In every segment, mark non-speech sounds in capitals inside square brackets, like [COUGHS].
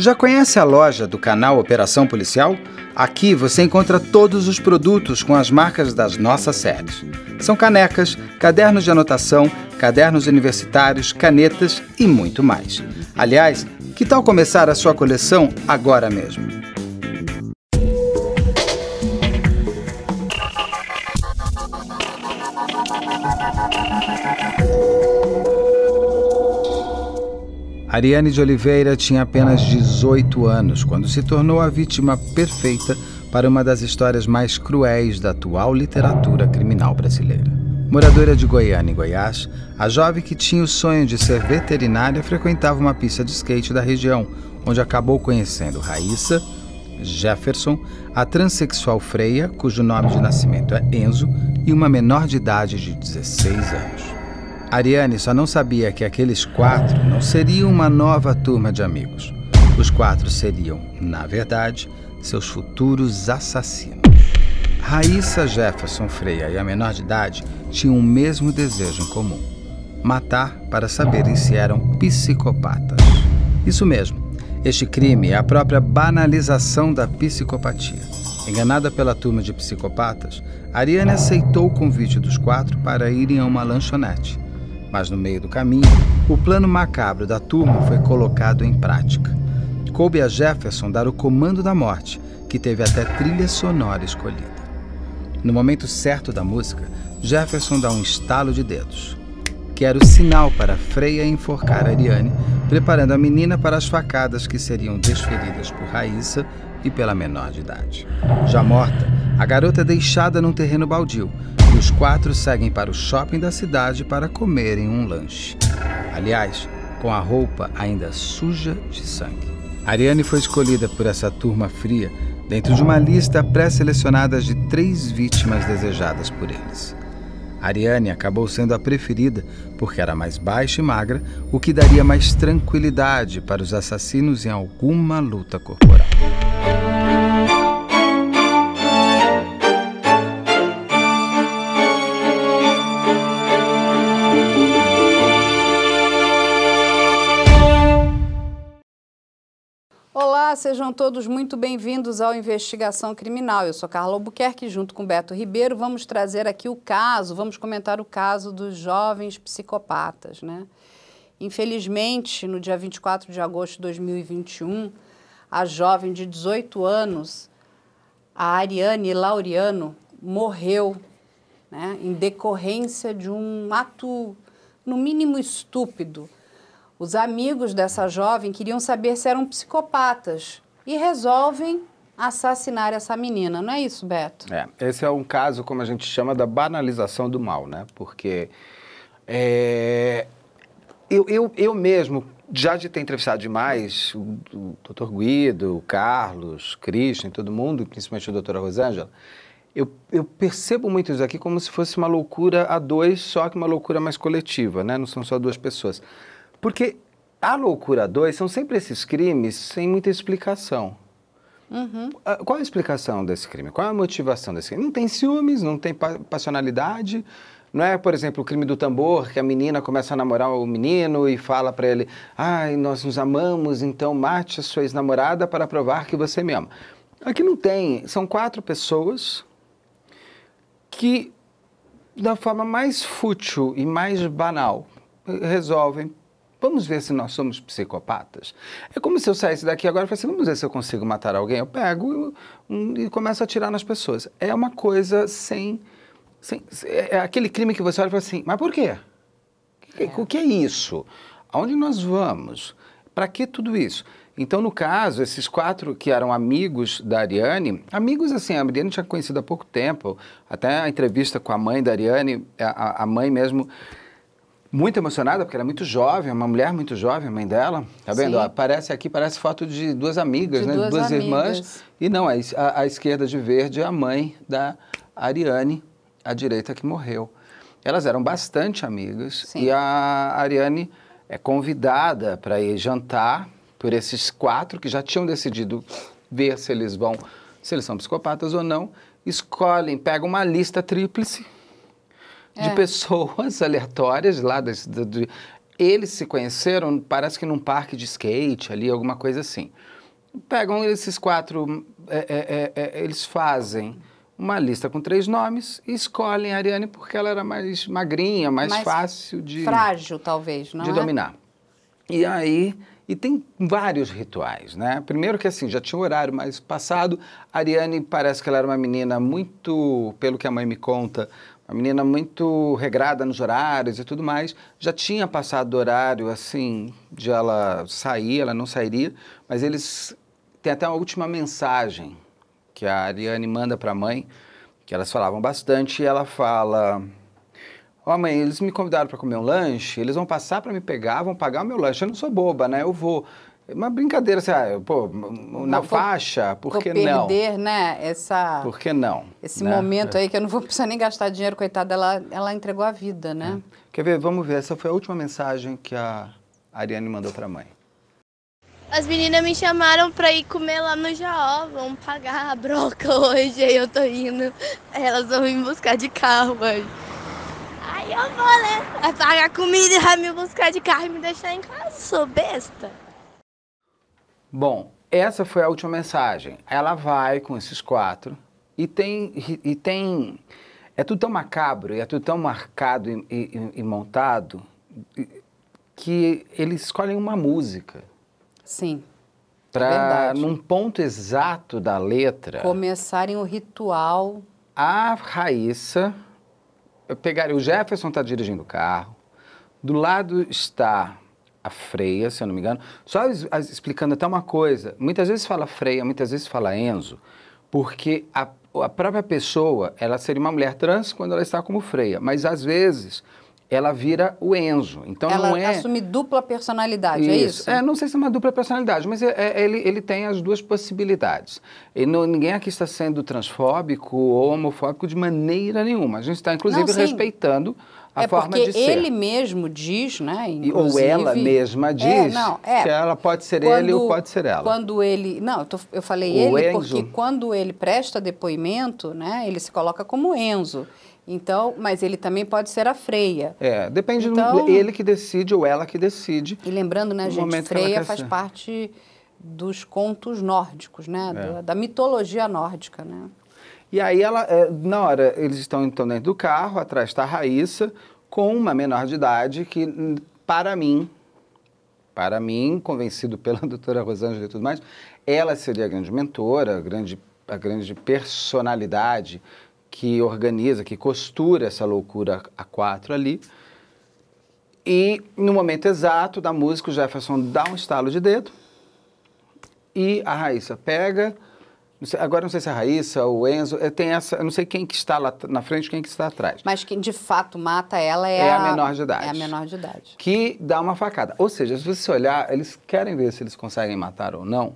Já conhece a loja do canal Operação Policial? Aqui você encontra todos os produtos com as marcas das nossas séries. São canecas, cadernos de anotação, cadernos universitários, canetas e muito mais. Aliás, que tal começar a sua coleção agora mesmo? Ariane de Oliveira tinha apenas 18 anos quando se tornou a vítima perfeita para uma das histórias mais cruéis da atual literatura criminal brasileira. Moradora de Goiânia, em Goiás, a jovem que tinha o sonho de ser veterinária frequentava uma pista de skate da região, onde acabou conhecendo Raíssa, Jefferson, a transexual Freia, cujo nome de nascimento é Enzo, e uma menor de idade de 16 anos. Ariane só não sabia que aqueles quatro não seriam uma nova turma de amigos. Os quatro seriam, na verdade, seus futuros assassinos. Raíssa Jefferson Freia e a menor de idade tinham o mesmo desejo em comum: matar para saberem se eram psicopatas. Isso mesmo, este crime é a própria banalização da psicopatia. Enganada pela turma de psicopatas, Ariane aceitou o convite dos quatro para irem a uma lanchonete. Mas no meio do caminho, o plano macabro da turma foi colocado em prática. Coube a Jefferson dar o comando da morte, que teve até trilha sonora escolhida. No momento certo da música, Jefferson dá um estalo de dedos, que era o sinal para Freia enforcar Ariane, preparando a menina para as facadas que seriam desferidas por Raíssa e pela menor de idade. Já morta, a garota é deixada num terreno baldio e os quatro seguem para o shopping da cidade para comerem um lanche. Aliás, com a roupa ainda suja de sangue. Ariane foi escolhida por essa turma fria dentro de uma lista pré-selecionada de três vítimas desejadas por eles. Ariane acabou sendo a preferida porque era mais baixa e magra, o que daria mais tranquilidade para os assassinos em alguma luta corporal. Olá, sejam todos muito bem-vindos ao Investigação Criminal. Eu sou Carla Albuquerque, junto com Beto Ribeiro, vamos trazer aqui o caso, vamos comentar o caso dos jovens psicopatas, né? Infelizmente, no dia 24 de agosto de 2021, a jovem de 18 anos, a Ariane Laureano, morreu né, em decorrência de um ato, no mínimo, estúpido os amigos dessa jovem queriam saber se eram psicopatas e resolvem assassinar essa menina, não é isso, Beto? É, esse é um caso, como a gente chama, da banalização do mal, né? Porque é, eu, eu, eu mesmo, já de ter entrevistado demais o, o Dr. Guido, o Carlos, Christian, todo mundo, principalmente a doutora Rosângela, eu, eu, percebo muito isso aqui como se fosse uma loucura a dois, só que uma loucura mais coletiva, né? Não são só duas pessoas. Porque a loucura 2 são sempre esses crimes sem muita explicação. Uhum. Ah, qual a explicação desse crime? Qual a motivação desse crime? Não tem ciúmes, não tem passionalidade. Não é, por exemplo, o crime do tambor, que a menina começa a namorar o menino e fala para ele: ai, nós nos amamos, então mate a sua ex-namorada para provar que você me ama. Aqui não tem. São quatro pessoas que, da forma mais fútil e mais banal, resolvem Vamos ver se nós somos psicopatas. É como se eu saísse daqui agora e falasse, vamos ver se eu consigo matar alguém. Eu pego um, e começo a atirar nas pessoas. É uma coisa sem, sem... É aquele crime que você olha e fala assim, mas por quê? É. O que é isso? Aonde nós vamos? Para que tudo isso? Então, no caso, esses quatro que eram amigos da Ariane, amigos assim, a Ariane tinha conhecido há pouco tempo, até a entrevista com a mãe da Ariane, a, a mãe mesmo muito emocionada, porque ela é muito jovem, uma mulher muito jovem, a mãe dela. Tá vendo? Aparece aqui, parece foto de duas amigas, de né? Duas, duas irmãs. E não, a, a, a, esquerda de verde é a mãe da Ariane, a direita que morreu. Elas eram bastante amigas Sim. e a Ariane é convidada para ir jantar por esses quatro que já tinham decidido ver se eles vão, se eles são psicopatas ou não. Escolhem, pegam uma lista tríplice de é. pessoas [LAUGHS] aleatórias lá. Desse, do, eles se conheceram, parece que num parque de skate ali, alguma coisa assim. Pegam esses quatro, é, é, é, é eles fazem uma lista com três nomes e escolhem a Ariane porque ela era mais magrinha, mais, mais fácil de... Frágil, talvez, não De é? dominar. E aí... E tem vários rituais, né? Primeiro que assim, já tinha um horário mais passado. A Ariane parece que ela era uma menina muito, pelo que a mãe me conta, uma menina muito regrada nos horários e tudo mais. Já tinha passado do horário, assim, de ela sair, ela não sairia, mas eles têm até uma última mensagem que a Ariane manda para a mãe, que elas falavam bastante, e ela fala: Ó, oh, mãe, eles me convidaram para comer um lanche, eles vão passar para me pegar, vão pagar o meu lanche. Eu não sou boba, né? Eu vou. Uma brincadeira, assim, ah, pô, na vou, faixa, por que não? perder, né, essa... Por que não? Esse né? momento aí que eu não vou precisar nem gastar dinheiro, coitada, ela, ela entregou a vida, né? É. Quer ver? Vamos ver, essa foi a última mensagem que a Ariane mandou para a mãe. As meninas me chamaram pra ir comer lá no Jaó. Vamos pagar a broca [LAUGHS] hoje. Aí eu tô indo. Elas vão me buscar de carro hoje. Aí eu vou, né? Vai pagar comida e vai me buscar de carro e me deixar em casa. Sou besta. Bom, essa foi a última mensagem. Ela vai com esses quatro e tem. E tem é tudo tão macabro e é tudo tão marcado e, e, e montado que eles escolhem uma música. Sim. Para, é num ponto exato da letra. Começarem o ritual. A Raíssa. Eu pegaria. O Jefferson está dirigindo o carro. Do lado está a Freia, se eu não me engano. Só explicando até uma coisa. Muitas vezes fala Freia, muitas vezes fala Enzo, porque a, a própria pessoa, ela seria uma mulher trans quando ela está como Freia. Mas às vezes ela vira o Enzo. Então ela não é... assume dupla personalidade, isso. é isso? É, não sei se é uma dupla personalidade, mas é, é, ele, ele tem as duas possibilidades. E não, ninguém aqui está sendo transfóbico ou homofóbico de maneira nenhuma. A gente está, inclusive, não, respeitando a é forma de ser. ele mesmo diz, né? Ou ela mesma é, diz é, não, é, que ela pode ser quando, ele ou pode ser ela. Quando ele. Não, eu, tô, eu falei o ele Enzo. porque quando ele presta depoimento, né, ele se coloca como Enzo. Então, mas ele também pode ser a freia. É, depende então, do ele que decide ou ela que decide. E lembrando, né, gente, freia faz parte dos contos nórdicos, né, é. da, da, mitologia nórdica, né. E aí ela, é, na hora, eles estão então dentro do carro, atrás está a Raíssa, com uma menor de idade que, para mim, para mim, convencido [LAUGHS] pela doutora Rosângela e tudo mais, ela seria a grande mentora, a grande, a grande personalidade que organiza, que costura essa loucura a quatro ali. E no momento exato da música, o Jefferson dá um estalo de dedo e a Raíssa pega. Não sei, agora não sei se é a Raíssa ou o Enzo, é, tem essa, eu não sei quem que está lá na frente quem que está atrás. Mas quem de fato mata ela é, é a, a menor de idade. É a menor de idade. Que dá uma facada. Ou seja, se você olhar, eles querem ver se eles conseguem matar ou não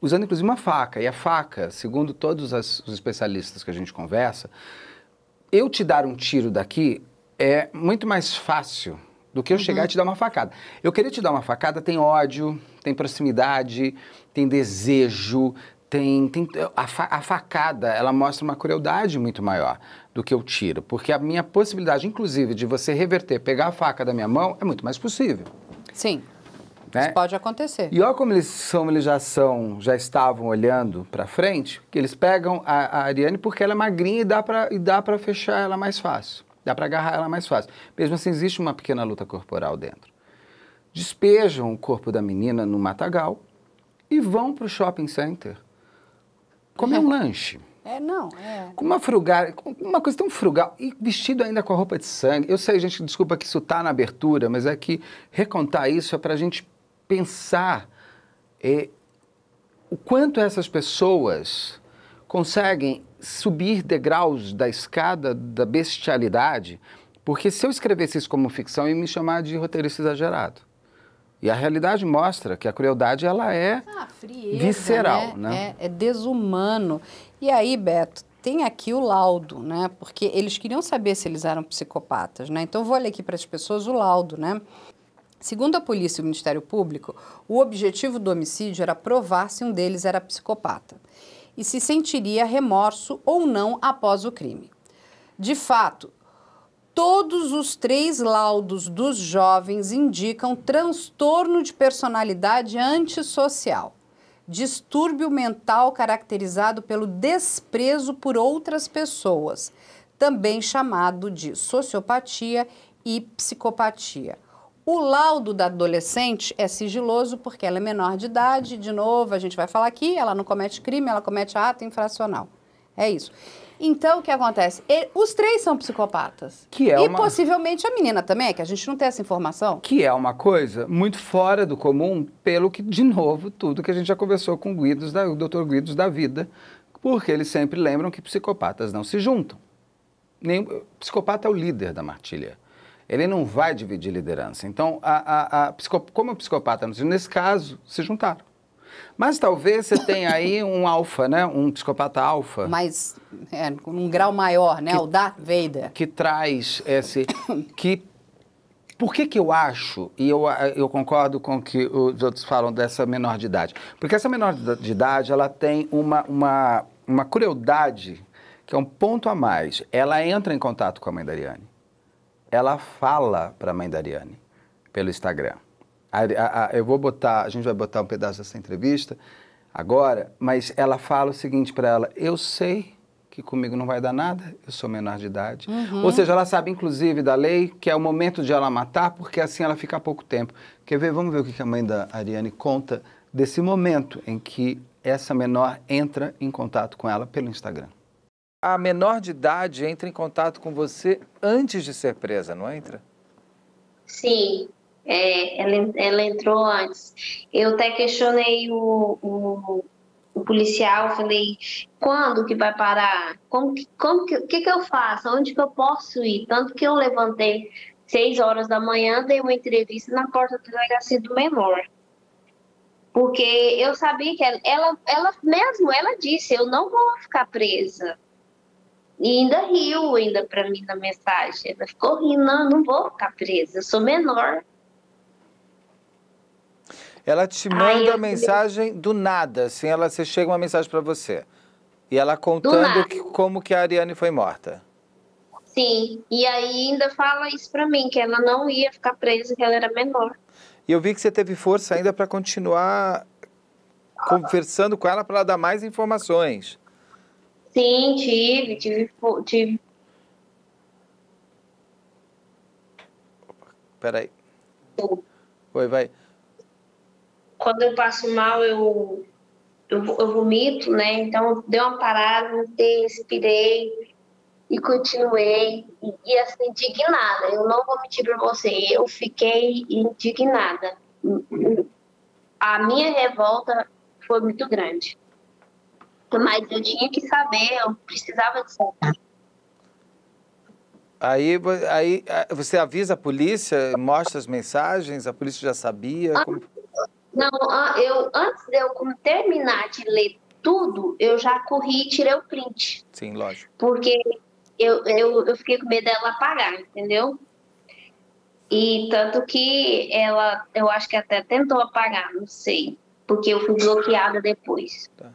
usando inclusive uma faca. E a faca, segundo todos as, os especialistas que a gente conversa, eu te dar um tiro daqui é muito mais fácil do que eu uhum. chegar e te dar uma facada. Eu queria te dar uma facada, tem ódio, tem proximidade, tem desejo, tem, tem a, fa, a, facada, ela mostra uma crueldade muito maior do que o tiro, porque a minha possibilidade, inclusive, de você reverter, pegar a faca da minha mão, é muito mais possível. Sim. Né? Isso pode acontecer. E olha como eles, são, eles já são, já estavam olhando para frente, que eles pegam a, a, Ariane porque ela é magrinha e dá para fechar ela mais fácil. Dá para agarrar ela mais fácil. Mesmo assim, existe uma pequena luta corporal dentro. Despejam o corpo da menina no matagal e vão para o shopping center comer um lanche. É, não, é. Com uma frugal, uma coisa tão frugal, e vestido ainda com a roupa de sangue. Eu sei, gente, desculpa que isso está na abertura, mas é que recontar isso é para a gente pensar é, o quanto essas pessoas conseguem subir degraus da escada da bestialidade, porque se eu escrevesse isso como ficção, ia me chamar de roteirista exagerado. E a realidade mostra que a crueldade ela é ah, frieza, visceral, né? né? É, é desumano. E aí, Beto, tem aqui o laudo, né? Porque eles queriam saber se eles eram psicopatas, né? Então vou ler aqui para as pessoas o laudo, né? Segundo a polícia e o Ministério Público, o objetivo do homicídio era provar se um deles era psicopata e se sentiria remorso ou não após o crime. De fato, Todos os três laudos dos jovens indicam transtorno de personalidade antissocial, distúrbio mental caracterizado pelo desprezo por outras pessoas, também chamado de sociopatia e psicopatia. O laudo da adolescente é sigiloso porque ela é menor de idade, de novo, a gente vai falar aqui, ela não comete crime, ela comete ato infracional. É isso. Então, o que acontece? os três são psicopatas. Que é e uma... possivelmente a menina também, que a gente não tem essa informação. Que é uma coisa muito fora do comum, pelo que, de novo, tudo que a gente já conversou com o, Guidos da, o Dr. Guidos da vida, porque eles sempre lembram que psicopatas não se juntam. Nem, psicopata é o líder da martilha. Ele não vai dividir liderança. Então, a, a, a, como o psicopata nesse caso, se juntaram. Mas talvez você tenha aí um alfa, né? Um psicopata alfa. Mas é, um grau maior, né? Que, o Darth Vader. Que traz esse... [COUGHS] que por que, que eu acho, e eu, eu concordo com o que os outros falam dessa menor de idade? Porque essa menor de idade, ela tem uma, uma, uma crueldade, que é um ponto a mais. Ela entra em contato com a mãe da Ariane. Ela fala para a mãe da Ariane, pelo Instagram. A, a, a, eu vou botar, a gente vai botar um pedaço dessa entrevista agora, mas ela fala o seguinte para ela: eu sei que comigo não vai dar nada, eu sou menor de idade. Uhum. Ou seja, ela sabe inclusive da lei que é o momento de ela matar, porque assim ela fica há pouco tempo. Quer ver? Vamos ver o que a mãe da Ariane conta desse momento em que essa menor entra em contato com ela pelo Instagram. A menor de idade entra em contato com você antes de ser presa, não entra? Sim, é, ela, ela entrou antes. Eu até questionei o, o, o, policial, falei, quando que vai parar? Como que, como que, que, que eu faço? Onde que eu posso ir? Tanto que eu levantei seis horas da manhã, dei uma entrevista na porta da delegacia do menor. Porque eu sabia que ela, ela, ela mesmo, ela disse, eu não vou ficar presa. E ainda riu ainda para mim na mensagem. Ela ficou rindo, não, não vou ficar presa, eu sou menor. Ela te manda Ai, mensagem do nada, assim, ela, você chega uma mensagem para você. E ela contando que, como que a Ariane foi morta. Sim, e aí ainda fala isso para mim, que ela não ia ficar presa, que ela era menor. E eu vi que você teve força ainda para continuar conversando com ela para ela dar mais informações. Sim, tive, tive, tive. Peraí. Oi, vai quando eu passo mal, eu, eu, eu vomito, né? Então, deu uma parada, respirei e continuei. E, e, assim, indignada. Eu não vou mentir para você, eu fiquei indignada. A minha revolta foi muito grande. Mas eu tinha que saber, eu precisava de saber. Aí, aí você avisa a polícia, mostra as mensagens, a polícia já sabia? Ah, como... Não, eu antes de eu terminar de ler tudo, eu já corri e tirei o print. Sim, lógico. Porque eu, eu, eu fiquei com medo dela apagar, entendeu? E tanto que ela, eu acho que até tentou apagar, não sei. Porque eu fui bloqueada depois. Tá.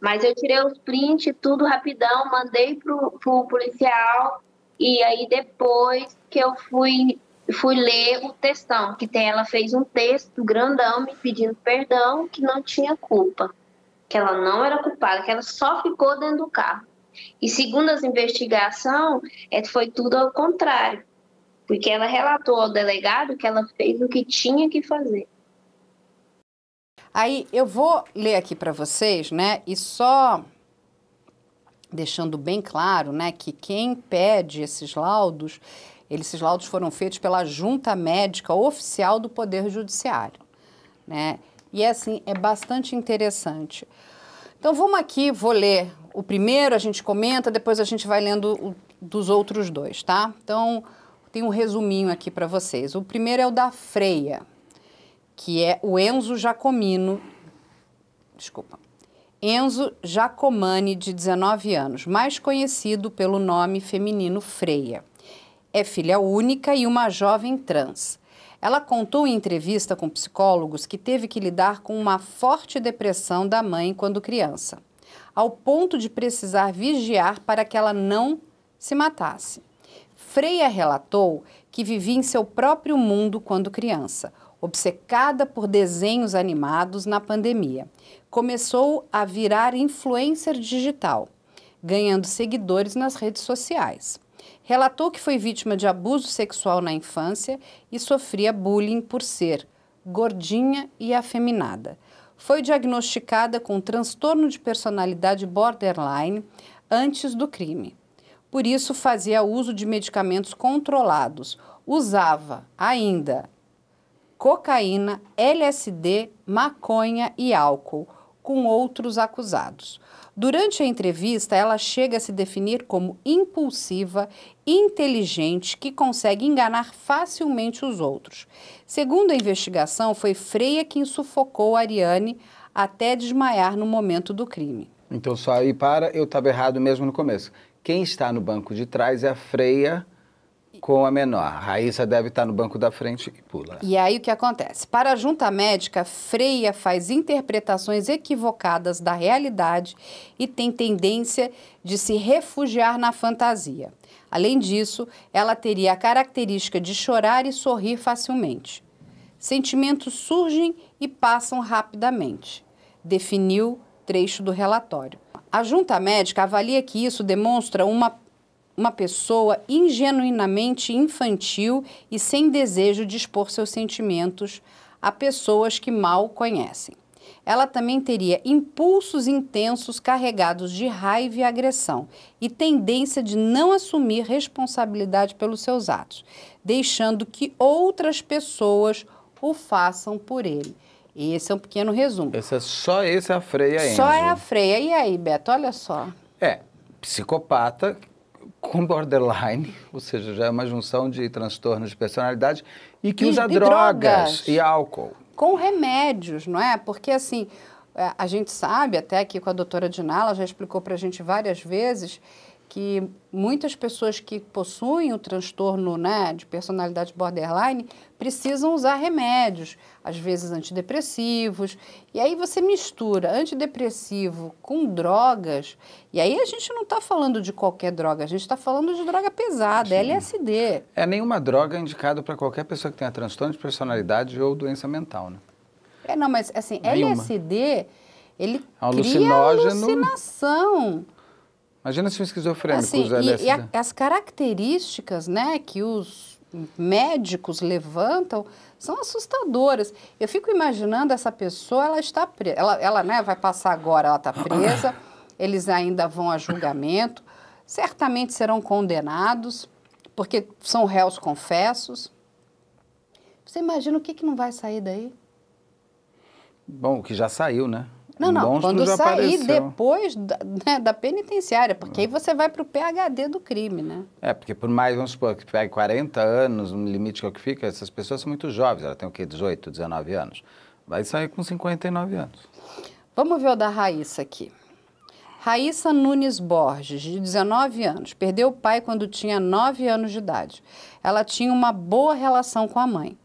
Mas eu tirei os prints, tudo rapidão, mandei pro, pro policial. E aí depois que eu fui fui ler o textão, que tem, ela fez um texto grandão me pedindo perdão, que não tinha culpa, que ela não era culpada, que ela só ficou dentro do carro. E segundo as investigações, é, foi tudo ao contrário, porque ela relatou ao delegado que ela fez o que tinha que fazer. Aí eu vou ler aqui para vocês, né? E só deixando bem claro, né, que quem pede esses laudos esses laudos foram feitos pela junta médica oficial do Poder Judiciário. Né? E assim, é bastante interessante. Então vamos aqui, vou ler o primeiro, a gente comenta, depois a gente vai lendo o, dos outros dois, tá? Então, tem um resuminho aqui para vocês. O primeiro é o da Freia, que é o Enzo Jacomino, desculpa, Enzo Jacomani, de 19 anos, mais conhecido pelo nome feminino Freia é filha única e uma jovem trans. Ela contou em entrevista com psicólogos que teve que lidar com uma forte depressão da mãe quando criança, ao ponto de precisar vigiar para que ela não se matasse. Freia relatou que vivia em seu próprio mundo quando criança, obcecada por desenhos animados na pandemia. Começou a virar influencer digital, ganhando seguidores nas redes sociais. Relatou que foi vítima de abuso sexual na infância e sofria bullying por ser gordinha e afeminada. Foi diagnosticada com transtorno de personalidade borderline antes do crime. Por isso, fazia uso de medicamentos controlados. Usava ainda cocaína, LSD, maconha e álcool, com outros acusados. Durante a entrevista, ela chega a se definir como impulsiva, inteligente, que consegue enganar facilmente os outros. Segundo a investigação, foi Freia quem sufocou Ariane até desmaiar no momento do crime. Então, só aí para, eu estava errado mesmo no começo. Quem está no banco de trás é a Freia com a menor. A Raíssa deve estar no banco da frente e pula. E aí o que acontece? Para a junta médica, Freia faz interpretações equivocadas da realidade e tem tendência de se refugiar na fantasia. Além disso, ela teria a característica de chorar e sorrir facilmente. Sentimentos surgem e passam rapidamente, definiu trecho do relatório. A junta médica avalia que isso demonstra uma uma pessoa ingenuinamente infantil e sem desejo de expor seus sentimentos a pessoas que mal conhecem. Ela também teria impulsos intensos carregados de raiva e agressão e tendência de não assumir responsabilidade pelos seus atos, deixando que outras pessoas o façam por ele. Esse é um pequeno resumo. Esse é só esse é a freia ainda. Só é a freia. E aí, Beto, olha só. É, psicopata com borderline, [LAUGHS] ou seja, já é uma junção de transtornos de personalidade e que E- usa e drogas, drogas. e álcool. com remédios, não é? Porque assim, é, a gente sabe, até aqui com a doutora Dinala, já explicou para a gente várias vezes, que muitas pessoas que possuem o transtorno né, de personalidade borderline precisam usar remédios, às vezes antidepressivos. E aí você mistura antidepressivo com drogas, e aí a gente não está falando de qualquer droga, a gente está falando de droga pesada, LSD. É nenhuma droga indicada para qualquer pessoa que tenha transtorno de personalidade ou doença mental, né? É, não, mas assim, Nenhuma. LSD, ele É cria alucinação. Imagina se um esquizofrênico Assim, usa e, e a- as características né, que os médicos levantam são assustadoras. Eu fico imaginando essa pessoa, ela está presa, ela, ela né, vai passar agora, ela está presa, [COUGHS] eles ainda vão a julgamento, certamente serão condenados, porque são réus confessos. Você imagina o que, que não vai sair daí? Bom, o que já saiu, né? Não, não, quando sair apareceu. depois da, né, da penitenciária, porque aí você vai para o PHD do crime, né? É, porque por mais, vamos supor, que pegue 40 anos, no limite que é o que fica, essas pessoas são muito jovens, ela tem o quê? 18, 19 anos. Vai sair com 59 anos. Vamos ver o da Raíssa aqui. Raíssa Nunes Borges, de 19 anos, perdeu o pai quando tinha 9 anos de idade. Ela tinha uma boa relação com a mãe,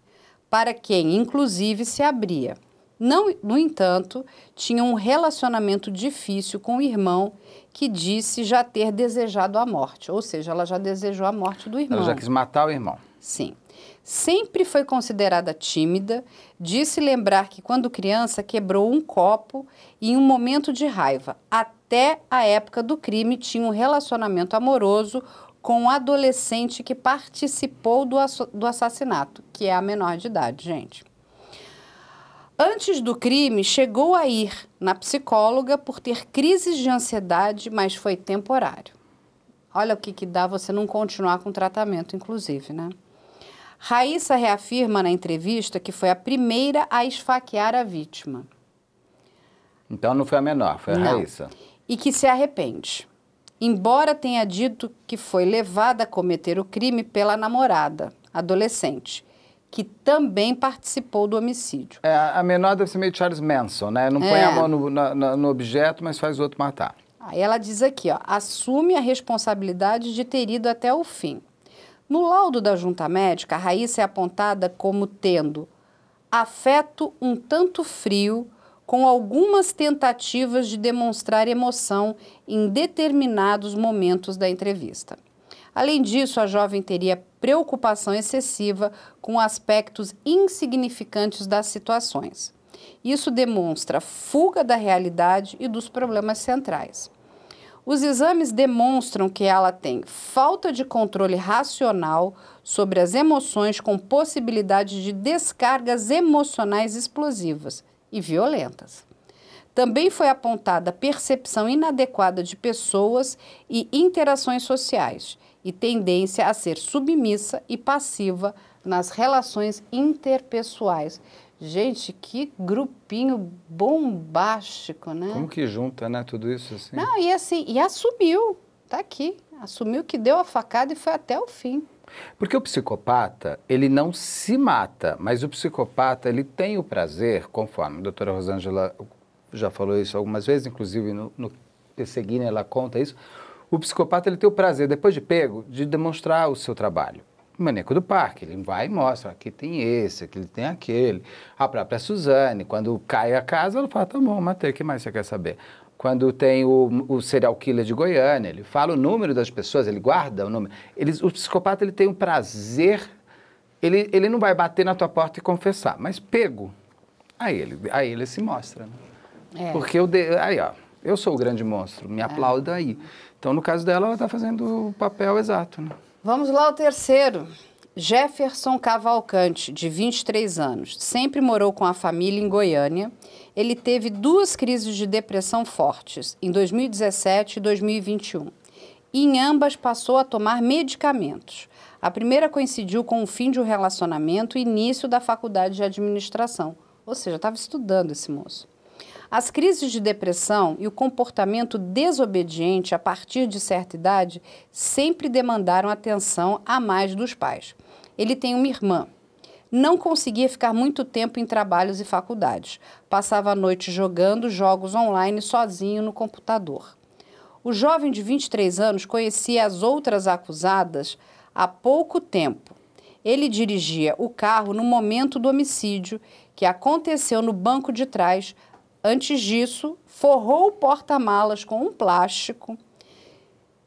para quem, inclusive, se abria. Não, no entanto, tinha um relacionamento difícil com o irmão que disse já ter desejado a morte, ou seja, ela já desejou a morte do irmão. Ela já quis matar o irmão. Sim. Sempre foi considerada tímida, disse lembrar que quando criança quebrou um copo em um momento de raiva. Até a época do crime tinha um relacionamento amoroso com um adolescente que participou do, do assassinato, que é a menor de idade, gente. Antes do crime, chegou a ir na psicóloga por ter crises de ansiedade, mas foi temporário. Olha o que, que dá você não continuar com o tratamento, inclusive, né? Raíssa reafirma na entrevista que foi a primeira a esfaquear a vítima Então não foi a menor, foi a Não. Raíssa. e que se arrepende. Embora tenha dito que foi levada a cometer o crime pela namorada, adolescente, que também participou do homicídio. É, a menor deve ser meio Charles Manson, né? Não põe É. a mão no, no objeto, mas faz o outro matar. Aí ela diz aqui, ó, assume a responsabilidade de ter ido até o fim. No laudo da junta médica, a Raíssa é apontada como tendo afeto um tanto frio, com algumas tentativas de demonstrar emoção em determinados momentos da entrevista. Além disso, a jovem teria preocupação excessiva com aspectos insignificantes das situações. Isso demonstra fuga da realidade e dos problemas centrais. Os exames demonstram que ela tem falta de controle racional sobre as emoções, com possibilidade de descargas emocionais explosivas e violentas. Também foi apontada percepção inadequada de pessoas e interações sociais e tendência a ser submissa e passiva nas relações interpessoais. Gente, que grupinho bombástico, né? Como que junta, né, tudo isso assim? Não, e assim, e assumiu, tá aqui, assumiu que deu a facada e foi até o fim. Porque o psicopata, ele não se mata, mas o psicopata, ele tem o prazer, conforme a doutora Rosângela já falou isso algumas vezes, inclusive no, no Perseguindo ela conta isso, o psicopata, ele tem o prazer, depois de pego, de demonstrar o seu trabalho maneco do parque. Ele vai e mostra, aqui tem esse, aqui tem aquele. A própria Suzane, quando cai a casa, ela fala, tá bom, matei, o que mais você quer saber? Quando tem o, o serial killer de Goiânia, ele fala o número das pessoas, ele guarda o número. Ele, o psicopata, ele tem um prazer, ele, ele não vai bater na tua porta e confessar, mas pego, aí ele, aí ele se mostra. Né? É. Porque eu, de, aí ó, eu sou o grande monstro, me é. aplauda aí. Então, no caso dela, ela está fazendo o papel exato, né? Vamos lá ao terceiro. Jefferson Cavalcante, de 23 anos, sempre morou com a família em Goiânia. Ele teve duas crises de depressão fortes, em 2017 e 2021. E em ambas passou a tomar medicamentos. A primeira coincidiu com o fim de um relacionamento e início da faculdade de administração. Ou seja, estava estudando esse moço. As crises de depressão e o comportamento desobediente a partir de certa idade sempre demandaram atenção a mais dos pais. Ele tem uma irmã. Não conseguia ficar muito tempo em trabalhos e faculdades. Passava a noite jogando jogos online sozinho no computador. O jovem de 23 anos conhecia as outras acusadas há pouco tempo. Ele dirigia o carro no momento do homicídio, que aconteceu no banco de trás, Antes disso, forrou o porta-malas com um plástico.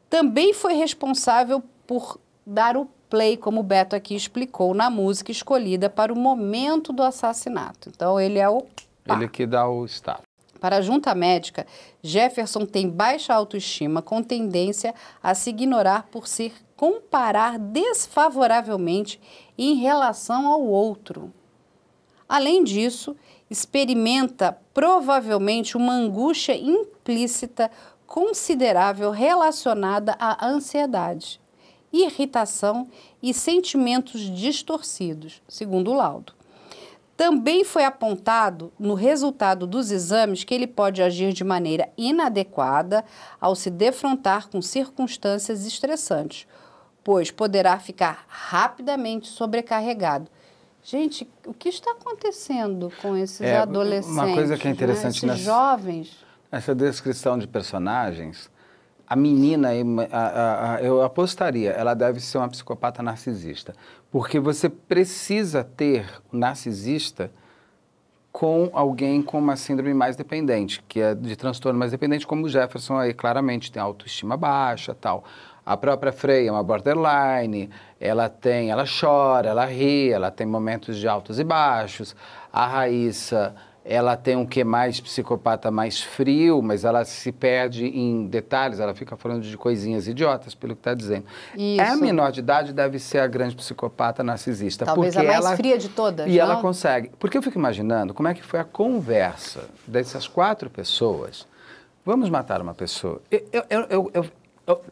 Também foi responsável por dar o play, como o Beto aqui explicou, na música escolhida para o momento do assassinato. Então, ele é o. Pá. Ele que dá o estado. Para a junta médica, Jefferson tem baixa autoestima com tendência a se ignorar por se comparar desfavoravelmente em relação ao outro. Além disso, experimenta provavelmente uma angústia implícita considerável relacionada à ansiedade, irritação e sentimentos distorcidos, segundo o laudo. Também foi apontado no resultado dos exames que ele pode agir de maneira inadequada ao se defrontar com circunstâncias estressantes, pois poderá ficar rapidamente sobrecarregado Gente, o que está acontecendo com esses é, adolescentes? Uma coisa que é interessante né? Esses nessa, jovens. Essa descrição de personagens, a menina, a, a, eu apostaria, ela deve ser uma psicopata narcisista. Porque você precisa ter o narcisista com alguém com uma síndrome mais dependente, que é de transtorno mais dependente, como o Jefferson aí claramente tem autoestima baixa tal. A própria Freya é uma borderline, ela tem, ela chora, ela ri, ela tem momentos de altos e baixos. A Raíssa, ela tem um que mais psicopata mais frio, mas ela se perde em detalhes, ela fica falando de coisinhas idiotas, pelo que está dizendo. Isso. É a menor de idade deve ser a grande psicopata narcisista. Talvez porque a mais ela, fria de todas. E não? ela consegue. Porque eu fico imaginando como é que foi a conversa dessas quatro pessoas. Vamos matar uma pessoa. eu, eu, eu, eu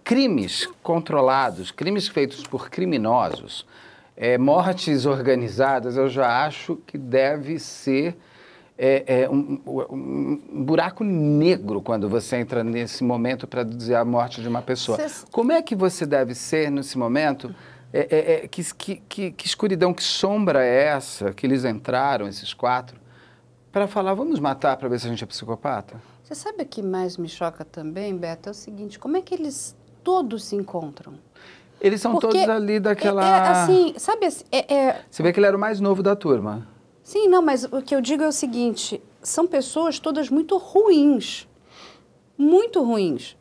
crimes controlados, crimes feitos por criminosos, é, mortes organizadas, eu já acho que deve ser é, é, um, um, buraco negro quando você entra nesse momento para dizer a morte de uma pessoa. Cês... Como é que você deve ser nesse momento? É, é, é, que, que, que, escuridão, que sombra é essa que eles entraram, esses quatro, para falar, vamos matar para ver se a gente é psicopata? Você sabe o que mais me choca também, Beto? É o seguinte, como é que eles todos se encontram? Eles são Porque todos ali daquela... É, é assim, sabe... É, é... Você vê que ele era o mais novo da turma. Sim, não, mas o que eu digo é o seguinte, são pessoas todas muito ruins, muito ruins.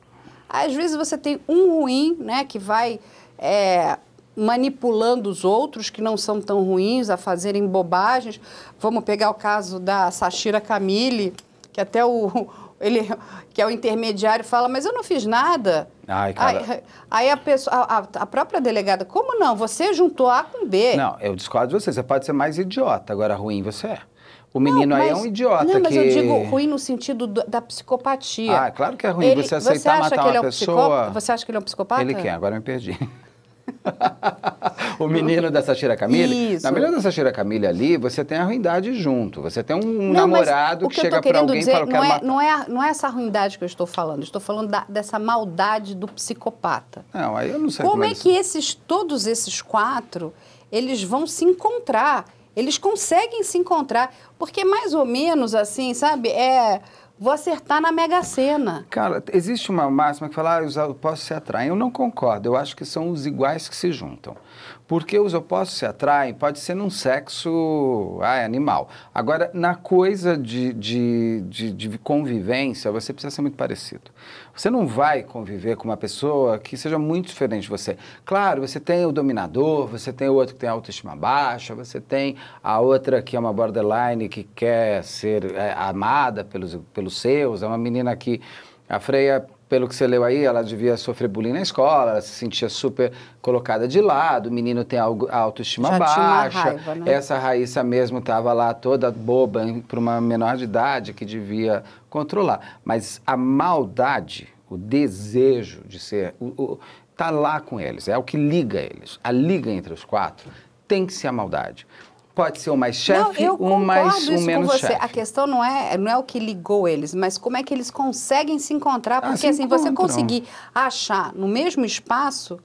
Às vezes você tem um ruim, né, que vai é, manipulando os outros que não são tão ruins, a fazerem bobagens. Vamos pegar o caso da Sashira Camille, que até o ele que é o intermediário fala, mas eu não fiz nada. Ai. Aí, aí a pessoa, a, a, própria delegada, como não? Você juntou A com B. Não, eu discordo de você. Você pode ser mais idiota, agora ruim você é. O menino não, aí é um idiota não, que... mas eu digo ruim no sentido do, da psicopatia. Ah, claro que é ruim. Ele, você aceitar você matar uma é um pessoa... Você acha que ele é um psicopata? Ele quer, agora eu me perdi. [LAUGHS] o menino da Sashira Camille. Isso. Na menina da Sashira Camille ali, você tem a ruindade junto. Você tem um não, namorado que, que chega para alguém dizer, e fala, não é, não, é, não é essa ruindade que eu estou falando. Estou falando da, dessa maldade do psicopata. Não, aí eu não sei como, como é que esses, todos esses quatro, eles vão se encontrar. Eles conseguem se encontrar. Porque mais ou menos assim, sabe, é vou acertar na Mega Sena. Cara, existe uma máxima que fala, ah, os opostos se atraem. Eu não concordo. Eu acho que são os iguais que se juntam. Porque os opostos se atraem, pode ser num sexo ah, animal. Agora, na coisa de, de, de, de, convivência, você precisa ser muito parecido. Você não vai conviver com uma pessoa que seja muito diferente de você. Claro, você tem o dominador, você tem o outro que tem autoestima baixa, você tem a outra que é uma borderline que quer ser é, amada pelos, pelos seus, é uma menina que a Freia pelo que você leu aí, ela devia sofrer bullying na escola, ela se sentia super colocada de lado, o menino tem a autoestima Já baixa. Raiva, né? Essa Raíssa mesmo estava lá toda boba para uma menor de idade que devia controlar. Mas a maldade, o desejo de ser, está lá com eles, é o que liga eles. A liga entre os quatro tem que ser a maldade. Pode ser um mais chefe, um mais um menos chefe. A questão não é, não é o que ligou eles, mas como é que eles conseguem se encontrar. Ah, Porque se assim, você encontram. conseguir achar no mesmo espaço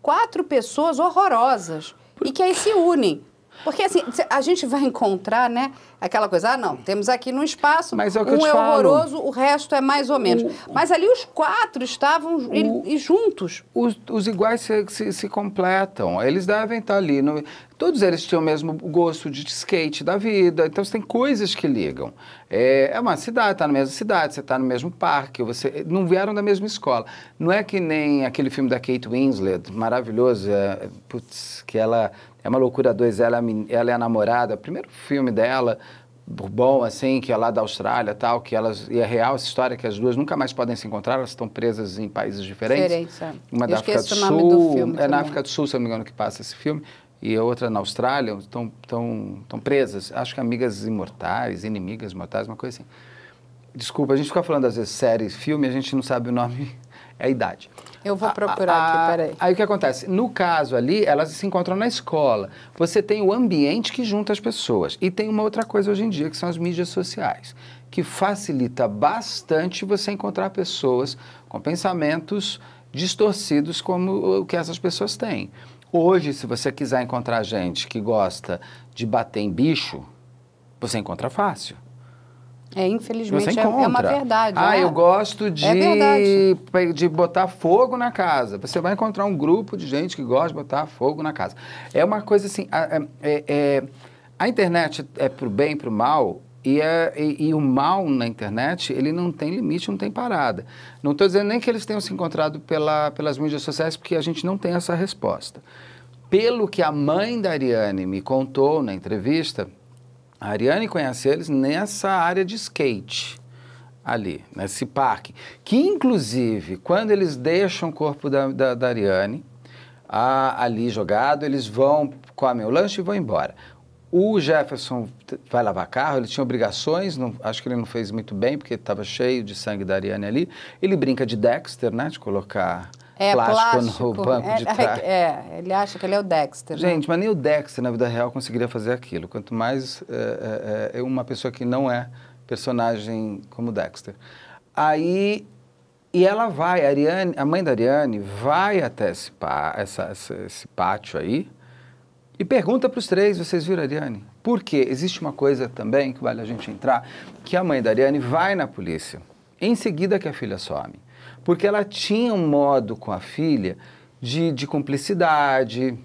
quatro pessoas horrorosas e que aí se unem. Porque assim, a gente vai encontrar, né? Aquela coisa, ah, não, temos aqui no espaço, Mas é o que um eu te é falo. horroroso, o resto é mais ou menos. O- Mas ali os quatro estavam e- e juntos. Os, os iguais se, se, se completam. Eles devem estar ali. no- todos eles tinham o mesmo gosto de skate da vida. Então, você tem coisas que ligam. É, é uma cidade, está na mesma cidade, você está no mesmo parque, você não vieram da mesma escola. Não é que nem aquele filme da Kate Winslet, maravilhoso, é, putz, que ela é uma loucura dois, ela, é ela é a namorada, o primeiro filme dela, bom, assim, que é lá da Austrália tal, que elas, e é real essa história que as duas nunca mais podem se encontrar, elas estão presas em países diferentes. Diferentes, é. Uma Eu da África do Sul, o nome do filme é na também. África do Sul, se eu não me engano, que passa esse filme, e a outra na Austrália, estão tão, tão presas, acho que amigas imortais, inimigas mortais, uma coisa assim. Desculpa, a gente fica falando às vezes série, filme, a gente não sabe o nome, [LAUGHS] é a idade. Eu vou A- procurar a- aqui, peraí. Aí o que acontece? No caso ali, elas se encontram na escola. Você tem o ambiente que junta as pessoas. E tem uma outra coisa hoje em dia, que são as mídias sociais, que facilita bastante você encontrar pessoas com pensamentos distorcidos como o que essas pessoas têm. Hoje, se você quiser encontrar gente que gosta de bater em bicho, você encontra fácil. É, infelizmente, é, é uma verdade. Ah, é. eu gosto de, É de botar fogo na casa. Você vai encontrar um grupo de gente que gosta de botar fogo na casa. É uma coisa assim. A, é- é- é- a internet é pro bem e pro mal. E, é, e, e o mal na internet, ele não tem limite, não tem parada. Não estou dizendo nem que eles tenham se encontrado pela, pelas mídias sociais, porque a gente não tem essa resposta. Pelo que a mãe da Ariane me contou na entrevista, a Ariane conhece eles nessa área de skate, ali, nesse parque. Que, inclusive, quando eles deixam o corpo da, da, da Ariane a- ali jogado, eles vão, comem o lanche e vão embora. O Jefferson vai lavar carro, ele tinha obrigações, não- acho que ele não fez muito bem, porque estava cheio de sangue da Ariane ali. Ele brinca de Dexter, né? De colocar É, plástico, plástico. no banco é, de trás. É, ele acha que ele é o Dexter. né? Gente, mas nem o Dexter na vida real conseguiria fazer aquilo. Quanto mais é, é, é uma pessoa que não é personagem como Dexter. Aí, e ela vai, a, Ariane, a mãe da Ariane vai até esse, pá, essa, essa- esse pátio aí e pergunta para os três, vocês viram a Ariane? Por quê? Existe uma coisa também que vale a gente entrar, que a mãe da Ariane vai na polícia, em seguida que a filha some. Porque ela tinha um modo com a filha de, de cumplicidade,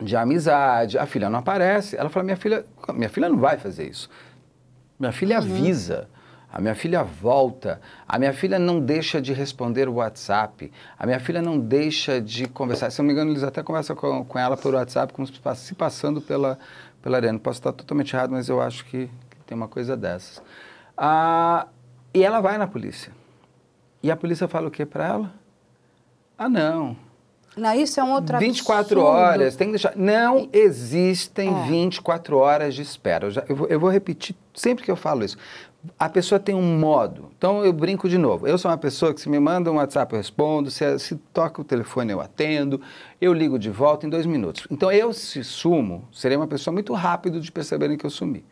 de amizade. A filha não aparece. Ela fala, minha filha, minha filha não vai fazer isso. Minha filha avisa. A minha filha volta, a minha filha não deixa de responder o WhatsApp, a minha filha não deixa de conversar. Se não me engano, eles até conversam com, com ela por WhatsApp, como se passando pela, pela Ariane. Posso estar totalmente errado, mas eu acho que, que tem uma coisa dessas. Ah, e ela vai na polícia. E a polícia fala o que para ela? Ah, não. Não, isso é um outro 24 absurdo. horas, tem que deixar. Não existem é. 24 horas de espera. Eu, já, eu, vou, eu vou repetir sempre que eu falo isso a pessoa tem um modo. Então eu brinco de novo. Eu sou uma pessoa que se me manda um WhatsApp eu respondo, se, se toca o telefone eu atendo, eu ligo de volta em dois minutos. Então eu se sumo, serei uma pessoa muito rápido de perceberem que eu sumi.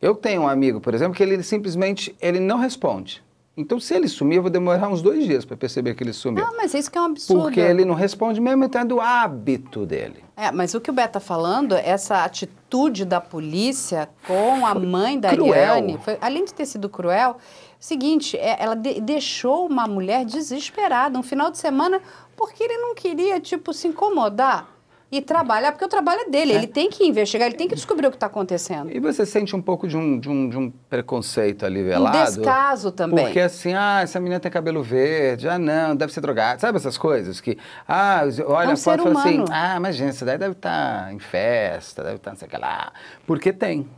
Eu tenho um amigo, por exemplo, que ele simplesmente ele não responde. Então, se ele sumir, eu vou demorar uns dois dias para perceber que ele sumiu. Não, mas isso que é um absurdo. Porque ele não responde mesmo, então é hábito dele. É, mas o que o Beto está falando, essa atitude da polícia com a mãe da cruel. Ariane, foi, além de ter sido cruel, o seguinte, é, ela de, deixou uma mulher desesperada um final de semana porque ele não queria, tipo, se incomodar e trabalhar, porque o trabalho é dele, é. ele tem que investigar, ele tem que descobrir o que está acontecendo. E você sente um pouco de um, de um, de um preconceito ali velado? Um descaso também. Porque assim, ah, essa menina tem cabelo verde, ah não, deve ser drogada, sabe essas coisas? Que, ah, olha é um a foto e fala assim, ah, imagina, essa daí deve estar tá em festa, deve estar tá não sei o que lá. Porque tem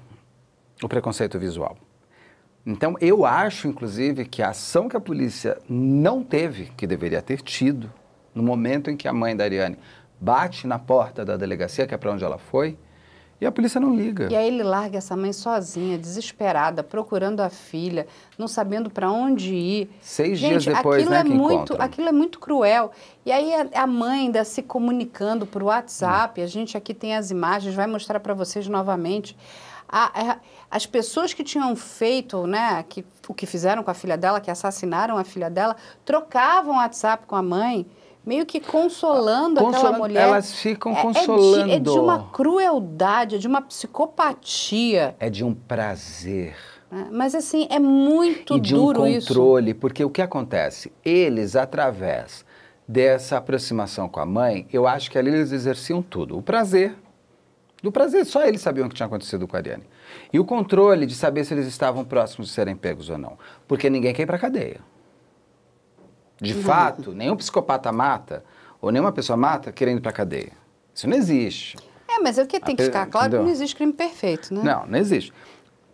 o preconceito visual. Então, eu acho, inclusive, que a ação que a polícia não teve, que deveria ter tido, no momento em que a mãe da Ariane bate na porta da delegacia, que é para onde ela foi, e a polícia não liga. E aí ele larga essa mãe sozinha, desesperada, procurando a filha, não sabendo para onde ir. Seis Gente, dias depois, aquilo né, é muito, Aquilo é muito cruel. E aí a, mãe ainda se comunicando por WhatsApp, hum. a gente aqui tem as imagens, vai mostrar para vocês novamente. A, a, as pessoas que tinham feito, né, que, o que fizeram com a filha dela, que assassinaram a filha dela, trocavam WhatsApp com a mãe meio que consolando, aquela mulher. Elas ficam consolando. É, é, de, é de uma crueldade, é de uma psicopatia. É de um prazer. É, mas assim, é muito e de duro um controle, isso. porque o que acontece? Eles, através dessa aproximação com a mãe, eu acho que ali eles exerciam tudo. O prazer, do prazer, só eles sabiam o que tinha acontecido com a Ariane. E o controle de saber se eles estavam próximos de serem pegos ou não. Porque ninguém quer ir para cadeia. De uhum. fato, nenhum psicopata mata, ou nenhuma pessoa mata querendo ir para cadeia. Isso não existe. É, mas é o que tem que ficar claro que não existe crime perfeito, né? Não, não existe.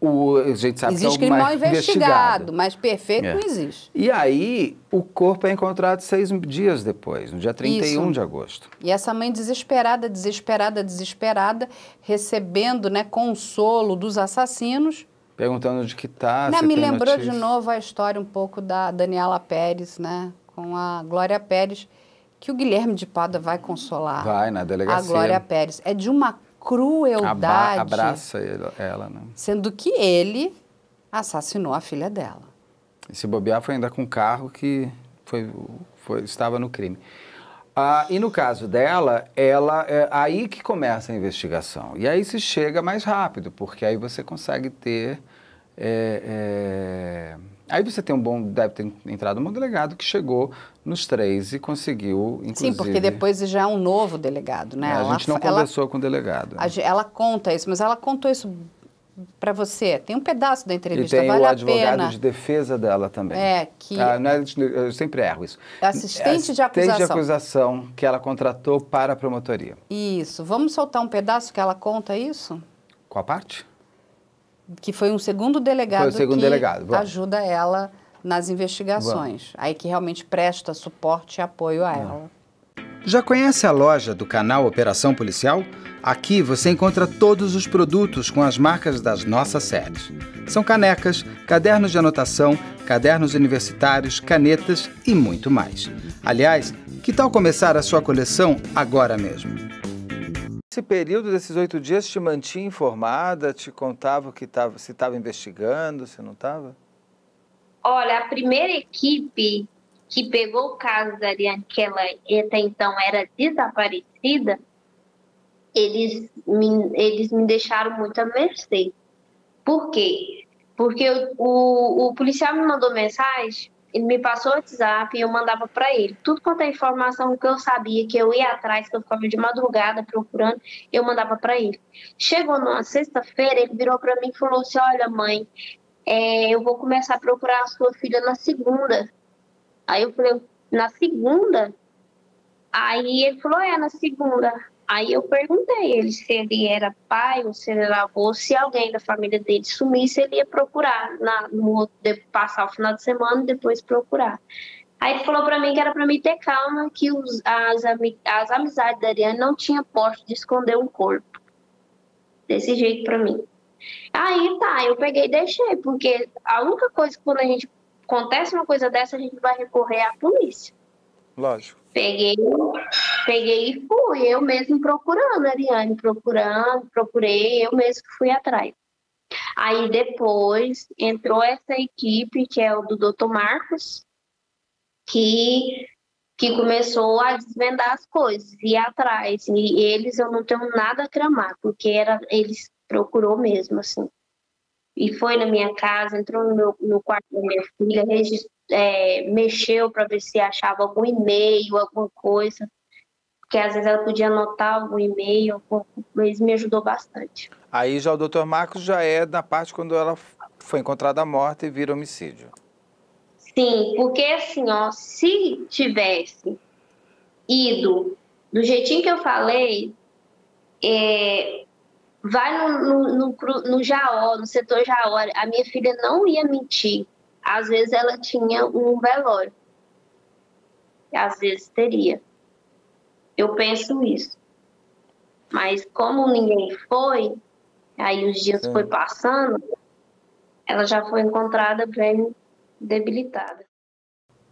O, a gente sabe existe que é crime mal investigado, mas perfeito é. não existe. E aí, o corpo é encontrado seis dias depois, no dia 31 Isso. de agosto. E essa mãe desesperada, desesperada, desesperada, recebendo né, consolo dos assassinos, Perguntando de que está. Né, me lembrou notícia. de novo a história um pouco da Daniela Pérez, né? Com a Glória Pérez, que o Guilherme de Pada vai consolar. Vai, na delegacia. A Glória Pérez. É de uma crueldade. Aba abraça ela, né? Sendo que ele assassinou a filha dela. E se bobear foi ainda com o carro que foi, foi, estava no crime. Ah, e no caso dela, ela é aí que começa a investigação. E aí se chega mais rápido, porque aí você consegue ter. É, é, aí você tem um bom. Deve ter entrado um bom delegado que chegou nos três e conseguiu, inclusive. Sim, porque depois já é um novo delegado, né? É, a gente não conversou ela, com o delegado. ela conta isso, mas ela contou isso para você. Tem um pedaço da entrevista, e tem vale o advogado de defesa dela também. É, que... Ah, é, eu sempre erro isso. Assistente de acusação. Assistente de acusação que ela contratou para a promotoria. Isso. Vamos soltar um pedaço que ela conta isso? Qual parte? Que foi um segundo delegado foi o segundo que delegado. ajuda ela nas investigações. Vamos. Aí que realmente presta suporte e apoio a ela. Já conhece a loja do canal Operação Policial? Aqui você encontra todos os produtos com as marcas das nossas séries. São canecas, cadernos de anotação, cadernos universitários, canetas e muito mais. Aliás, que tal começar a sua coleção agora mesmo? Esse período desses oito dias te mantinha informada, te contava que tava, se estava investigando, se não estava? Olha, a primeira equipe que pegou o caso da Ariane, que ela até então era desaparecida, eles me, eles me deixaram muito a mercê. Por quê? Porque o, o policial me mandou mensagem, ele me passou o WhatsApp e eu mandava para ele. Tudo quanto é informação que eu sabia, que eu ia atrás, que eu ficava de madrugada procurando, eu mandava para ele. Chegou numa sexta-feira, ele virou para mim e falou assim: Olha, mãe, é, eu vou começar a procurar a sua filha na segunda. Aí eu falei, na segunda? Aí ele falou, é, na segunda. Aí eu perguntei ele se ele era pai ou se ele era avô, se alguém da família dele sumisse, ele ia procurar, na, no, passar o final de semana e depois procurar. Aí ele falou para mim que era para mim ter calma, que os, as, as amizades da Ariane não tinha posto de esconder um corpo. Desse jeito para mim. Aí tá, eu peguei e deixei, porque a única coisa que quando a gente acontece uma coisa dessa, a gente vai recorrer à polícia. Lógico. Peguei, peguei e fui, eu mesmo procurando, Ariane, procurando, procurei, eu mesmo fui atrás. Aí depois entrou essa equipe, que é o do Dr. Marcos, que, que começou a desvendar as coisas, ir atrás. E eles eu não tenho nada a cramar, porque era, eles procurou mesmo, assim. E foi na minha casa, entrou no, meu, no quarto da minha filha, é, mexeu para ver se achava algum e-mail, alguma coisa. Porque às vezes ela podia anotar algum e-mail, mas me ajudou bastante. Aí já o doutor Marcos já é na parte quando ela foi encontrada morta e vira homicídio. Sim, porque assim, ó, se tivesse ido do jeitinho que eu falei, é, vai no, no, no, no Jaó, no setor Jaó, a minha filha não ia mentir. Às vezes ela tinha um velório. Às vezes teria. Eu penso isso. Mas como ninguém foi, aí os dias Sim. foi passando, ela já foi encontrada bem debilitada.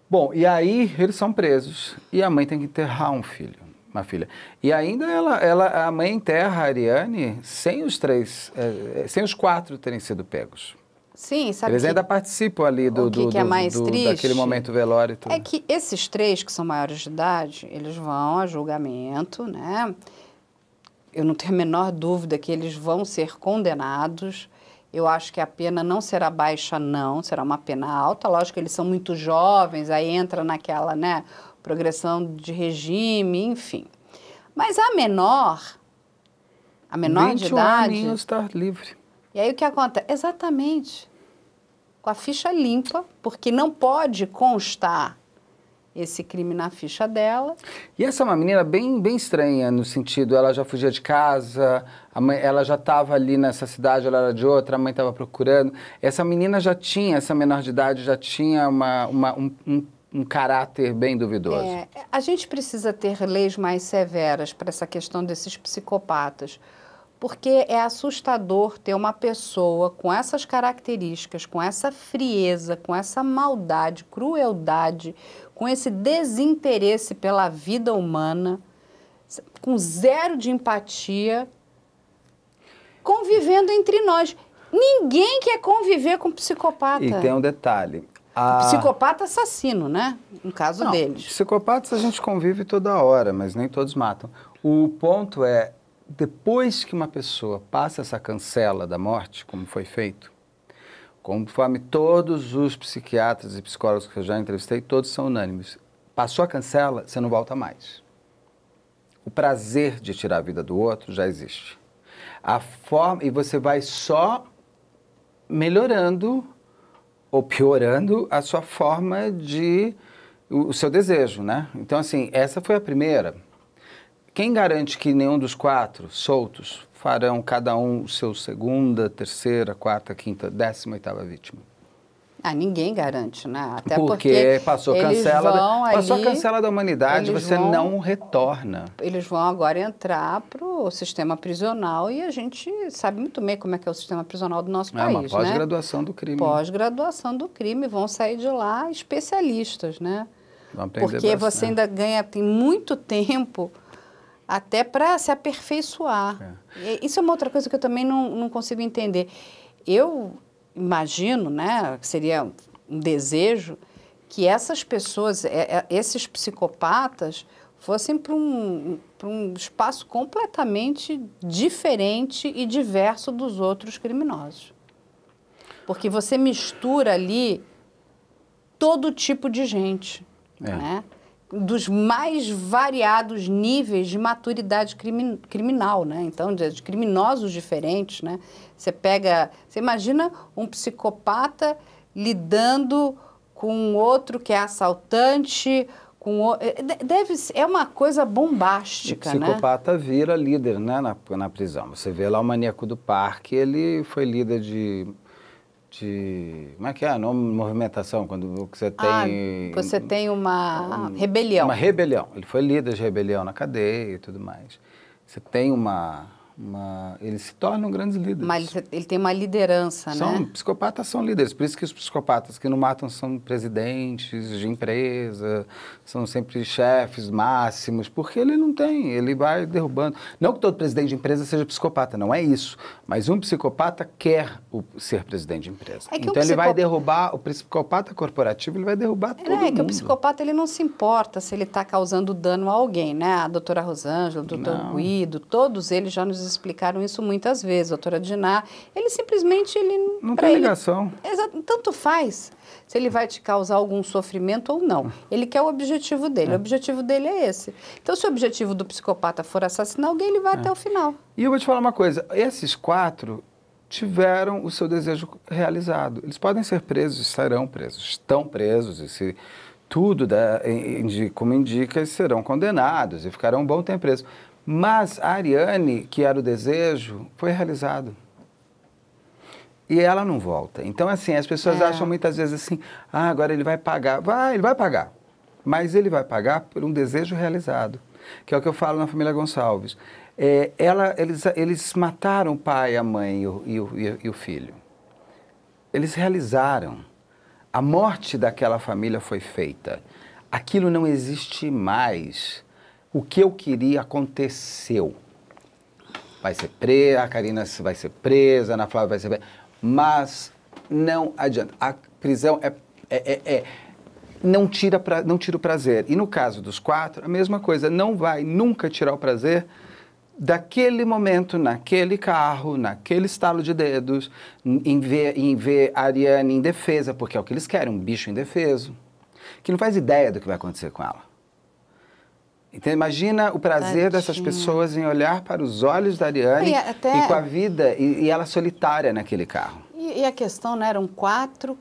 Bom, e aí eles são presos e a mãe tem que enterrar um filho uma filha. E ainda ela, ela, a mãe enterra a Ariane sem os três, é, sem os quatro terem sido pegos. Sim, sabe Eles ainda participam ali do, que do, que é mais do, triste daquele momento velório e tudo. É que esses três que são maiores de idade, eles vão a julgamento, né? Eu não tenho a menor dúvida que eles vão ser condenados. Eu acho que a pena não será baixa, não, será uma pena alta. Lógico que eles são muito jovens, aí entra naquela, né? Progressão de regime, enfim. Mas a menor, a menor de idade. está livre. E aí o que acontece? Exatamente. Com a ficha limpa, porque não pode constar esse crime na ficha dela. E essa é uma menina bem, bem estranha, no sentido, ela já fugia de casa, mãe, ela já estava ali nessa cidade, ela era de outra, a mãe estava procurando. Essa menina já tinha, essa menor de idade já tinha uma, uma um, um um caráter bem duvidoso. É, a gente precisa ter leis mais severas para essa questão desses psicopatas, porque é assustador ter uma pessoa com essas características, com essa frieza, com essa maldade, crueldade, com esse desinteresse pela vida humana, com zero de empatia, convivendo entre nós. Ninguém quer conviver com psicopata. E tem um detalhe: a... Psicopata assassino, né? No caso Não, deles. Psicopatas a gente convive toda hora, mas nem todos matam. O ponto é, depois que uma pessoa passa essa cancela da morte, como foi feito, conforme todos os psiquiatras e psicólogos que eu já entrevistei, todos são unânimes. Passou a cancela, você não volta mais. O prazer de tirar a vida do outro já existe. A forma e você vai só melhorando ou piorando a sua forma de o, o seu desejo, né? Então assim, essa foi a primeira. Quem garante que nenhum dos quatro soltos farão cada um o seu segunda, terceira, quarta, quinta, décima oitava vítima? Ah, ninguém garante, né? Até porque, porque passou, cancela, da, passou ali, a cancela da humanidade, você vão, não retorna. Eles vão agora entrar para o sistema prisional e a gente sabe muito bem como é que é o sistema prisional do nosso é país, uma né? pós-graduação né? do crime. Pós-graduação do crime, vão sair de lá especialistas, né? Porque você ainda ganha, tem muito tempo até para se aperfeiçoar. É. Isso é uma outra coisa que eu também não, não consigo entender. Eu imagino, né, seria um desejo, que essas pessoas, é, é, esses psicopatas, fossem para um, um espaço completamente diferente e diverso dos outros criminosos. Porque você mistura ali todo tipo de gente, é. né? dos mais variados níveis de maturidade crimin criminal, né? Então, de, de, criminosos diferentes, né? Você pega, você imagina um psicopata lidando com outro que é assaltante, com o, é, deve é uma coisa bombástica, né? O psicopata né? vira líder, né, na, na prisão. Você vê lá o maníaco do parque, ele foi líder de de. Como é que é nome movimentação? Quando você ah, tem. Ah, você tem uma um, rebelião. Uma rebelião. Ele foi líder de rebelião na cadeia e tudo mais. Você tem uma uma, eles se tornam grandes líderes. Mas ele tem uma liderança, são, né? Psicopatas são líderes, por isso que os psicopatas que não matam são presidentes de empresa, são sempre chefes máximos, porque ele não tem, ele vai derrubando. Não que todo presidente de empresa seja psicopata, não é isso, mas um psicopata quer o, ser presidente de empresa. É então um ele vai derrubar, o psicopata corporativo, ele vai derrubar todo é, mundo. É que o psicopata ele não se importa se ele está causando dano a alguém, né? A doutora Rosângela, o doutor não. Guido, todos eles já nos explicaram isso muitas vezes, doutora Diná. Ele simplesmente ele não tem ligação. Ele, tanto faz se ele vai te causar algum sofrimento ou não. Ele quer o objetivo dele. É. O objetivo dele é esse. Então, se o objetivo do psicopata for assassinar alguém, ele vai é. até o final. E eu vou te falar uma coisa: esses quatro tiveram o seu desejo realizado. Eles podem ser presos, estarão presos, estão presos, e se tudo da, como indica, serão condenados e ficarão um bom tempo presos. Mas a Ariane, que era o desejo, foi realizado. E ela não volta. Então, assim, as pessoas é. acham muitas vezes assim, ah, agora ele vai pagar. Vai, ele vai pagar. Mas ele vai pagar por um desejo realizado. Que é o que eu falo na família Gonçalves. É, ela, eles, eles mataram o pai, a mãe e o, e o, e o filho. Eles realizaram. A morte daquela família foi feita. Aquilo não existe mais o que eu queria aconteceu. Vai ser presa, a Karina vai ser presa, a Ana Flávia vai ser presa, mas não adianta. A prisão é, é, é, é não tira pra, não tira o prazer. E no caso dos quatro, a mesma coisa, não vai nunca tirar o prazer daquele momento, naquele carro, naquele estalo de dedos, em ver, em ver a Ariane indefesa, porque é o que eles querem, um bicho indefeso, que não faz ideia do que vai acontecer com ela. Então, imagina o prazer Tadinha. dessas pessoas em olhar para os olhos da Ariane e, até... e com a vida, e, e, ela solitária naquele carro. E, e, a questão, né, eram quatro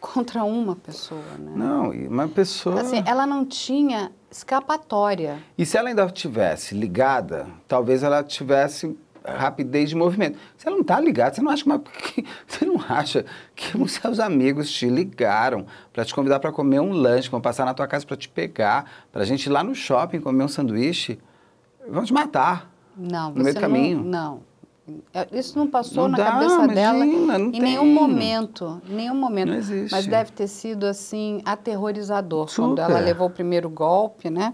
contra uma pessoa, né? Não, uma pessoa... Assim, ela não tinha escapatória. E se ela ainda tivesse ligada, talvez ela tivesse rapidez de movimento. Você não está ligado, você não acha que, [LAUGHS] você não acha que os seus amigos te ligaram para te convidar para comer um lanche, vão passar na tua casa para te pegar, para a gente ir lá no shopping comer um sanduíche, vão te matar. Não, no meio do caminho. Não. É, isso não passou não na dá, cabeça imagina, dela em tem. nenhum momento, nenhum momento. Não existe. Mas deve ter sido assim aterrorizador Super. quando ela levou o primeiro golpe, né?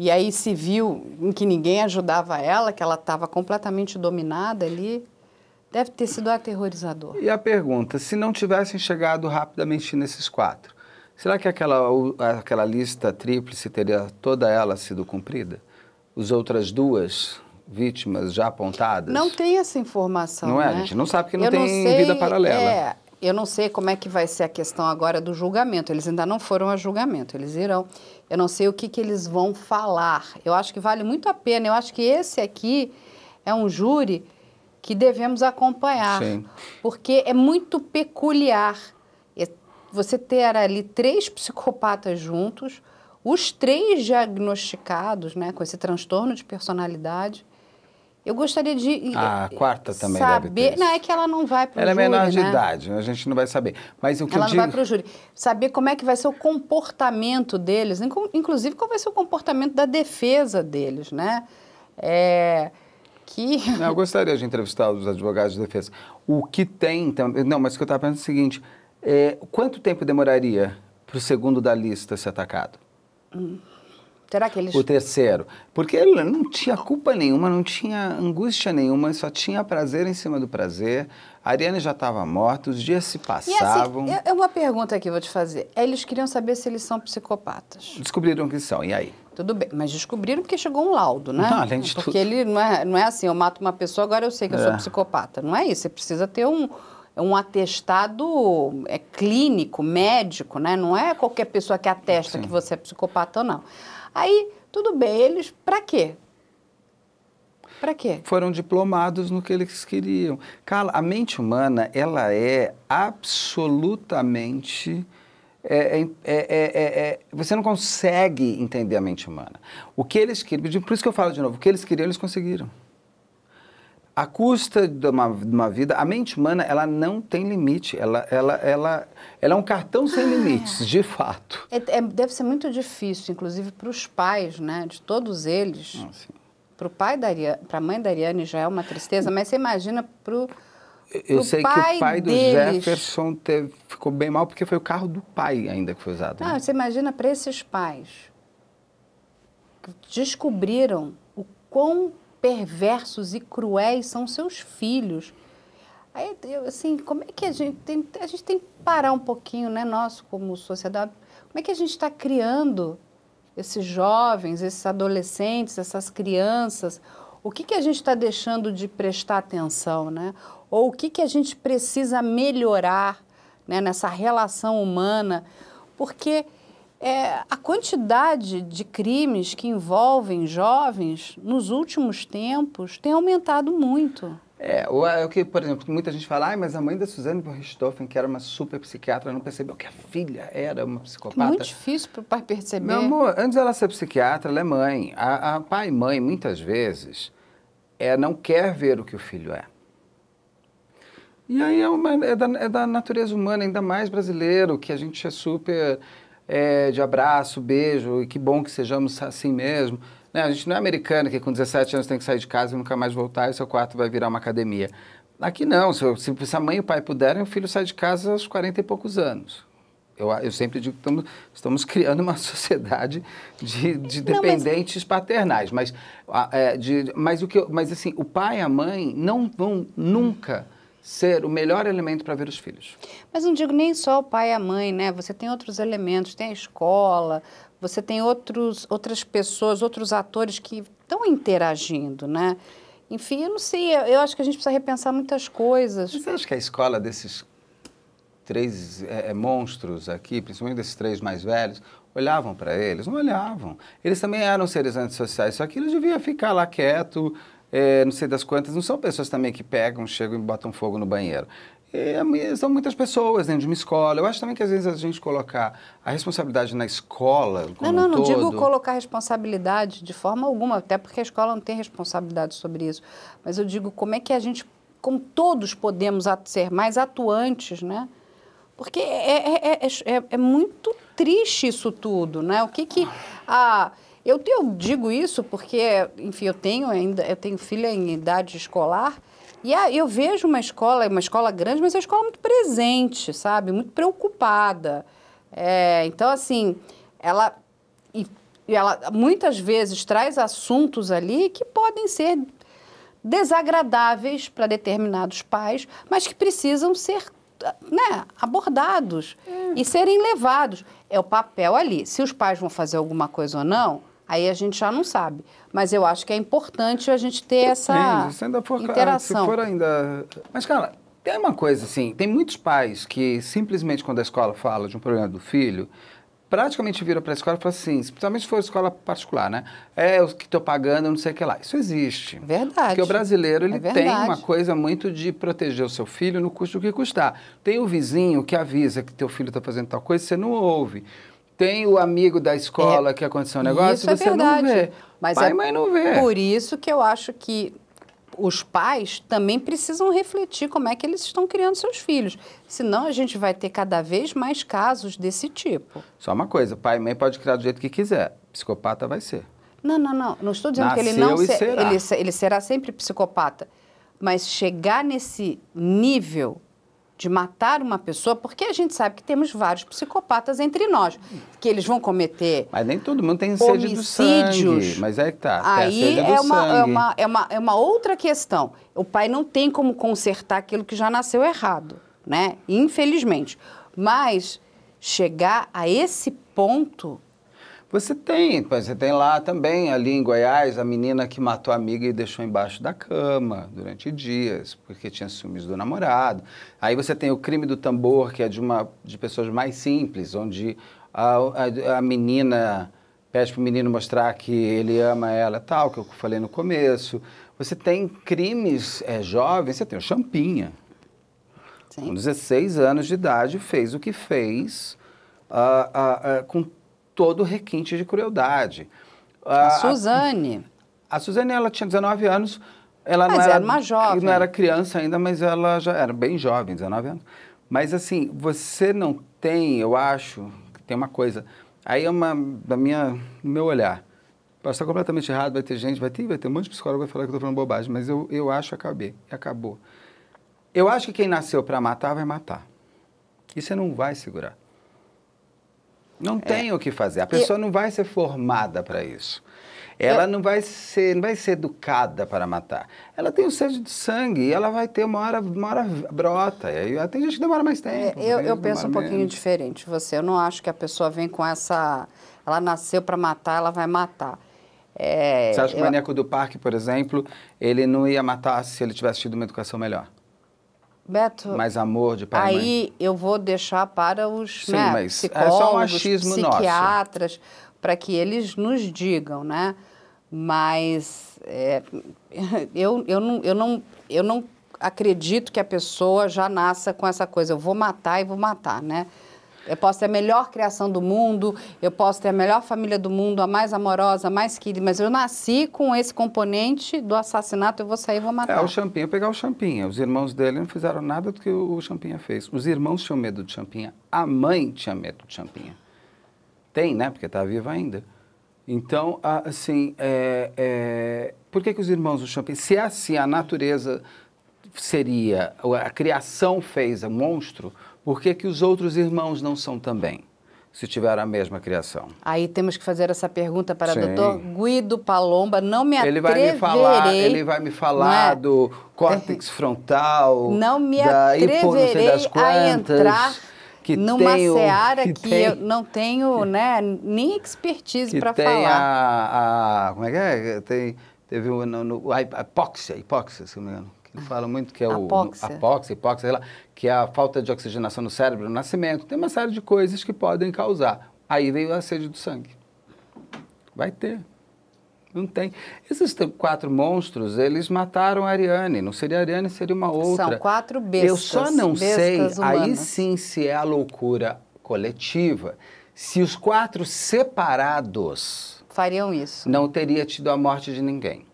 E aí se viu em que ninguém ajudava ela, que ela estava completamente dominada ali. Deve ter sido aterrorizador. E a pergunta, se não tivessem chegado rapidamente nesses quatro, será que aquela, aquela lista tríplice teria toda ela sido cumprida? As outras duas vítimas já apontadas? Não tem essa informação. Não é? Né? A gente não sabe porque não Eu tem não sei, vida paralela. É, eu não sei como é que vai ser a questão agora do julgamento. Eles ainda não foram a julgamento, eles irão. Eu não sei o que, que eles vão falar. Eu acho que vale muito a pena. Eu acho que esse aqui é um júri que devemos acompanhar. Sim. Porque é muito peculiar você ter ali três psicopatas juntos, os três diagnosticados né, com esse transtorno de personalidade eu gostaria de. A quarta também saber, deve ter. Não, é que ela não vai para o júri. Ela é menor né? de idade, a gente não vai saber. Mas o que ela eu não vai para o júri. Saber como é que vai ser o comportamento deles, inclusive qual vai ser o comportamento da defesa deles, né? É, que... Não, eu gostaria de entrevistar os advogados de defesa. O que tem. Então, não, mas o que eu estava pensando é o seguinte: é, quanto tempo demoraria para o segundo da lista ser atacado? Hum. Será que eles... O terceiro. Porque ele não tinha culpa nenhuma, não tinha angústia nenhuma, só tinha prazer em cima do prazer. A Ariane já estava morta, os dias se passavam. E assim, é uma pergunta que eu vou te fazer. Eles queriam saber se eles são psicopatas. Descobriram que são, e aí? Tudo bem, mas descobriram porque chegou um laudo, né? Não, além de porque tudo. ele não é, não é assim, eu mato uma pessoa, agora eu sei que eu é. sou psicopata. Não é isso, você precisa ter um é um atestado é clínico, médico, né? Não é qualquer pessoa que atesta Sim. que você é psicopata ou não. Aí, tudo bem, eles, para quê? Para quê? Foram diplomados no que eles queriam. Carla, a mente humana, ela é absolutamente... é- é- é- é- é- você não consegue entender a mente humana. O que eles queriam, por isso que eu falo de novo, o que eles queriam, eles conseguiram. A custa de uma, de uma vida, a mente humana, ela não tem limite. Ela, ela, ela, ela é um cartão sem limites, de fato. É- é- deve ser muito difícil, inclusive para os pais, né? De todos eles. Assim, Para o pai da Ariane, para a mãe da Ariane já é uma tristeza, mas você imagina para o Eu sei que o pai do deles- Jefferson teve- ficou bem mal porque foi o carro do pai ainda que foi usado. né? Não, você imagina para esses pais que descobriram o quão perversos e cruéis são seus filhos. Aí, assim, como é que a gente tem, a gente tem que parar um pouquinho, né, nosso como sociedade, como é que a gente está criando esses jovens, esses adolescentes, essas crianças? O que, que a gente está deixando de prestar atenção, né? Ou o que, que a gente precisa melhorar né, nessa relação humana? Porque é, a quantidade de crimes que envolvem jovens nos últimos tempos tem aumentado muito. É, o, é o que, por exemplo, muita gente fala, Ai, mas a mãe da Suzane von Richthofen, que era uma super psiquiatra, não percebeu que a filha era uma É psicopata. muito difícil para o pai perceber. Meu amor, antes dela ser psiquiatra, ela é mãe. A, a pai e mãe, muitas vezes, é, não quer ver o que o filho é. E aí é, uma- é da, é da natureza humana, ainda mais brasileiro, que a gente é super é, de abraço, beijo, e que bom que sejamos assim mesmo. Né? A gente não é americano que com 17 anos tem que sair de casa e nunca mais voltar e seu quarto vai virar uma academia. Aqui não, se, se, se a mãe e o pai puderem, o filho sai de casa aos 40 e poucos anos. Eu, eu sempre digo que estamos, estamos criando uma [LAUGHS] sociedade de, de Não, mas- dependentes paternais, mas, ah, é, de, mas, o que mas assim, o pai e a mãe não vão nunca ser o melhor elemento para ver os filhos. Mas não digo nem só o pai e a mãe, né? Você tem outros elementos, tem a escola, você tem outros, outras pessoas, outros atores que estão interagindo, né? Enfim, eu não sei, eu, acho que a gente precisa repensar muitas coisas. Você acha que a escola desses três é, é, monstros aqui, principalmente desses três mais velhos, olhavam para eles? Não olhavam. Eles também eram seres antissociais, só que eles deviam ficar lá quieto, é, não sei das quantas. Não são pessoas também que pegam, chegam e botam fogo no banheiro. E, são muitas pessoas dentro de uma escola. Eu acho também que às vezes a gente colocar a responsabilidade na escola como Não, não, um não digo todo- colocar responsabilidade de forma alguma, até porque a escola não tem responsabilidade sobre isso. Mas eu digo como é que a gente, como todos podemos ser mais atuantes, né? Porque é, é, é, é- é muito triste isso tudo, né? O que que a eu, eu digo isso porque, enfim, eu tenho ainda, eu tenho filha em idade escolar e a- eu vejo uma escola, uma escola grande, mas é uma escola muito presente, sabe? Muito preocupada. É, então, assim, ela, e, e ela muitas vezes traz assuntos ali que podem ser desagradáveis para determinados pais, mas que precisam ser né, abordados e serem levados. É o papel ali. Se os pais vão fazer alguma coisa ou não, aí a gente já não sabe. Mas eu acho que é importante a gente ter essa ainda for, interação. Se for ainda... Mas, cara, tem uma coisa assim, tem muitos pais que simplesmente quando a escola fala de um problema do filho, praticamente viram para a escola e falam assim, principalmente se for escola particular, né? É, o que estou pagando, não sei o que lá. Isso existe. Verdade. Porque o brasileiro, ele É tem uma coisa muito de proteger o seu filho no custo do que custar. Tem o vizinho que avisa que teu filho está fazendo tal coisa, você não ouve. Tem o amigo da escola que aconteceu um negócio, Isso é você verdade. não vê. Mas Pai é e mãe não vê. Por isso que eu acho que os pais também precisam refletir como é que eles estão criando seus filhos. Senão a gente vai ter cada vez mais casos desse tipo. Só uma coisa, pai e mãe pode criar do jeito que quiser. Psicopata vai ser. Não, não, não. Não estou dizendo que ele Nasceu não e se- será. Ele, ele será sempre psicopata. Mas chegar nesse nível de matar uma pessoa, porque a gente sabe que temos vários psicopatas entre nós, que eles vão cometer Mas nem todo mundo tem sede do sangue. Mas é que tá. Aí do é uma, é, uma, é, uma, é uma outra questão. O pai não tem como consertar aquilo que já nasceu errado, né? Infelizmente. Mas chegar a esse ponto Você tem, você tem lá também, ali em Goiás, a menina que matou a amiga e deixou embaixo da cama durante dias, porque tinha ciúmes do namorado. Aí você tem o crime do tambor, que é de, uma, de pessoas mais simples, onde a, a, a menina pede para o menino mostrar que ele ama ela tal, que eu falei no começo. Você tem crimes é, jovens, você tem o Champinha. Sim. Com 16 anos de idade, fez o que fez uh, uh, uh, com todo requinte de crueldade. A Suzane. A, a Suzane, ela tinha 19 anos. Ela mas não era, era uma jovem. Não era criança ainda, mas ela já era bem jovem, 19 anos. Mas assim, você não tem, eu acho, tem uma coisa. Aí é uma da minha, meu olhar. Pode estar completamente errado, vai ter gente, vai ter, vai ter um monte de psicólogo que vai falar que eu estou falando bobagem, mas eu, eu acho que acabei, acabou. Eu acho que quem nasceu para matar vai matar. E você não vai segurar. Não é. tem o que fazer. A pessoa e... não vai ser formada para isso. Ela Eu... não vai ser, não vai ser educada para matar. Ela tem o sede de sangue e ela vai ter uma hora, uma hora brota. E aí tem gente que demora mais tempo. É, eu, eu penso um pouquinho menos. diferente você. Eu não acho que a pessoa vem com essa. Ela nasceu para matar, ela vai matar. É, você acha que o maníaco do parque, por exemplo, ele não ia matar se ele tivesse tido uma educação melhor? Beto, mais amor de pai aí eu vou deixar para os Sim, né, mas psicólogos, é um psiquiatras, para que eles nos digam, né? Mas é, [LAUGHS] eu, eu, não, eu, não, eu não acredito que a pessoa já nasça com essa coisa, eu vou matar e vou matar, né? Eu posso ter a melhor criação do mundo, eu posso ter a melhor família do mundo, a mais amorosa, a mais querida, mas eu nasci com esse componente do assassinato, eu vou sair e vou matar. É, o Champinha, pegar o Champinha. Os irmãos dele não fizeram nada do que o Champinha fez. Os irmãos tinham medo de Champinha, a mãe tinha medo de Champinha. Tem, né? Porque está viva ainda. Então, assim, é, é... por que, que os irmãos do Champinha... Se é assim, a natureza seria... A criação fez o monstro por que, que os outros irmãos não são também? se tiveram a mesma criação. Aí temos que fazer essa pergunta para o doutor Guido Palomba. Não me ele vai me falar, Ele vai me falar é? do córtex [LAUGHS] frontal, não me da atreverei quantas, a entrar que numa tenho, seara que, que tem, eu não tenho né, nem expertise para falar. A, a, como é que é? Tem, teve o, no, no, a hipóxia, hipóxia, se não me engano que fala muito, que é o apóxia, apóxia, hipóxia, lá, que é a falta de oxigenação no cérebro no nascimento. Tem uma série de coisas que podem causar. Aí veio a sede do sangue. Vai ter. Não tem. Esses quatro monstros, eles mataram a Ariane. Não seria a Ariane, seria uma outra. São quatro bestas. Eu só não sei, humanas. aí sim, se é a loucura coletiva, se os quatro separados fariam isso. Não teria tido a morte de ninguém.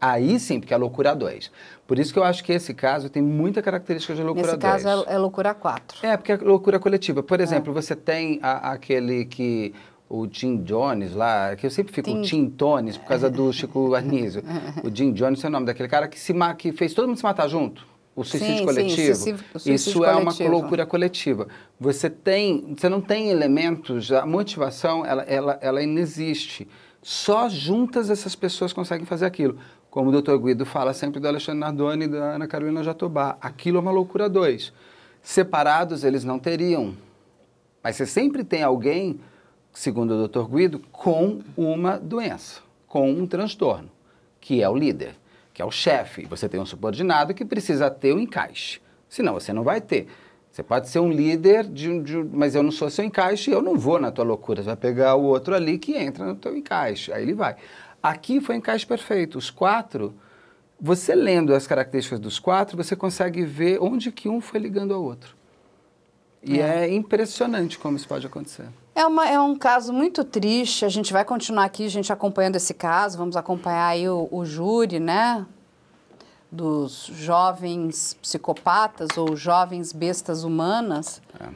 Aí sim, porque é loucura 2. Por isso que eu acho que esse caso tem muita característica de loucura 2. Nesse caso é, é, loucura 4. É, porque é loucura coletiva. Por exemplo, é. você tem a, aquele que o Jim Jones lá, que eu sempre fico Tim... Tim Tones por causa do Chico [LAUGHS] Anísio. o Jim Jones é o nome daquele cara que, se, que fez todo mundo se matar junto. O suicídio sim, coletivo. Sim, o suicídio, Isso é uma loucura coletiva. Você tem, você não tem elementos, a motivação, ela, ela, ela inexiste. Só juntas essas pessoas conseguem fazer aquilo. Como o doutor Guido fala sempre do Alexandre Nardoni e da Ana Carolina Jatobá, aquilo é uma loucura dois. Separados eles não teriam. Mas você sempre tem alguém, segundo o doutor Guido, com uma doença, com um transtorno, que é o líder, que é o chefe. Você tem um subordinado que precisa ter o um encaixe. Senão você não vai ter. Você pode ser um líder, de, de, mas eu não sou seu encaixe, eu não vou na tua loucura. Você vai pegar o outro ali que entra no teu encaixe. Aí ele vai. Aqui foi encaixe perfeito. Os quatro, você lendo as características dos quatro, você consegue ver onde que um foi ligando ao outro. E é, é impressionante como isso pode acontecer. É, uma, é um caso muito triste. A gente vai continuar aqui, a gente acompanhando esse caso. Vamos acompanhar aí o, o júri, né? Dos jovens psicopatas ou jovens bestas humanas. É.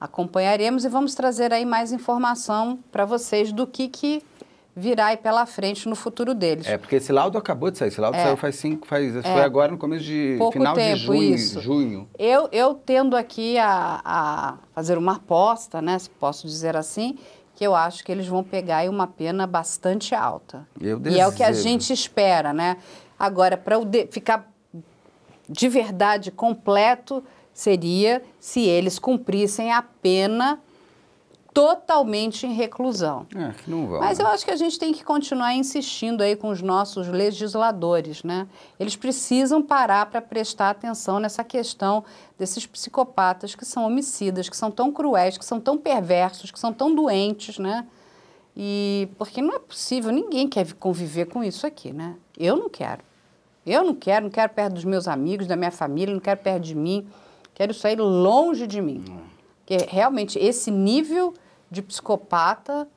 Acompanharemos e vamos trazer aí mais informação para vocês do que, que virá aí pela frente no futuro deles. É, porque esse laudo acabou de sair. Esse laudo é. saiu faz cinco, faz, é. foi agora no começo de, Pouco final tempo, de junho. Isso. junho. Eu, eu tendo aqui a, a fazer uma aposta, né, se posso dizer assim, que eu acho que eles vão pegar aí uma pena bastante alta. Eu desejo. E é o que a gente espera, né? Agora, para ficar de verdade completo, seria se eles cumprissem a pena totalmente em reclusão. É, que não vão. Mas né? eu acho que a gente tem que continuar insistindo aí com os nossos legisladores, né? Eles precisam parar para prestar atenção nessa questão desses psicopatas que são homicidas, que são tão cruéis, que são tão perversos, que são tão doentes, né? E porque não é possível, ninguém quer conviver com isso aqui, né? Eu não quero. Eu não quero, não quero perto dos meus amigos, da minha família, não quero perto de mim. Quero sair longe de mim. Porque realmente esse nível de psicopata,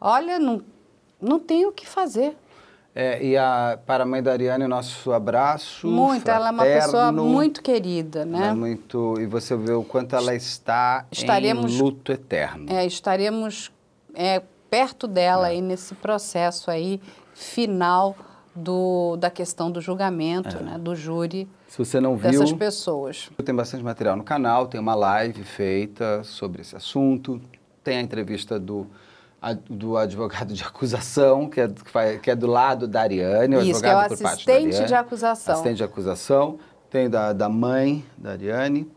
olha, não, não tem o que fazer. É, e a, para a mãe da Ariane, nosso abraço. Muito, ela é uma pessoa fraterno. muito querida, né? é muito, e você vê o quanto ela está Estaremos- em luto eterno. É, estaremos é, perto dela aí nesse processo aí final do, da questão do julgamento, né, do júri Se você não viu, dessas pessoas. tem bastante material no canal, tem uma live feita sobre esse assunto, tem a entrevista do, a- do advogado de acusação, que é, que é do lado da Ariane, o Isso, que é o advogado por parte da assistente Ariane, de acusação. Assistente de acusação, tem da, da mãe da Ariane,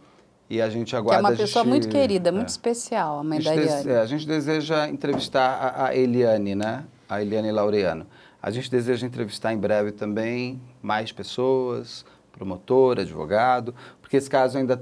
e a gente Que é aguarda... uma pessoa gente- muito querida, é. muito especial, a mãe A da Ariane. é, a gente deseja entrevistar a, a Eliane, né? A Eliane Laureano. A gente deseja entrevistar em breve também mais pessoas, promotor, advogado, porque esse caso ainda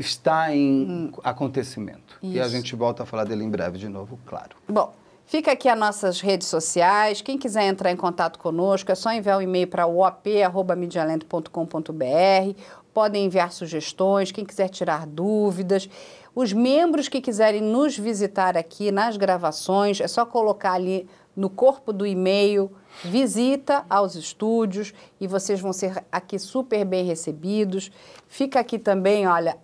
está em acontecimento. E a Hum. Isso. gente volta a falar dele em breve de novo, claro. Bom, fica aqui as nossas redes sociais. Quem quiser entrar em contato conosco, é só enviar um e-mail para op.medialento.com.br. Podem enviar sugestões, quem quiser tirar dúvidas. Os membros que quiserem nos visitar aqui nas gravações, é só colocar ali no corpo do e-mail visita aos estúdios e vocês vão ser aqui super bem recebidos. Fica aqui também, olha,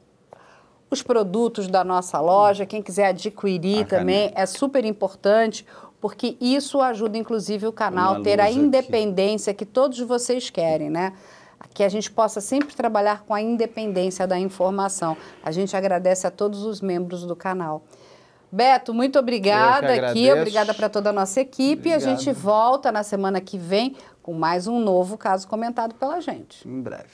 os produtos da nossa loja, quem quiser adquirir Bacana. também, é super importante, porque isso ajuda, inclusive, o canal a ter a luz aqui. independência que todos vocês querem, né? Que a gente possa sempre trabalhar com a independência da informação. A gente agradece a todos os membros do canal. Beto, muito obrigada aqui, obrigada para toda a nossa equipe. A Obrigado. gente volta na semana que vem com mais um novo caso comentado pela gente. Em breve.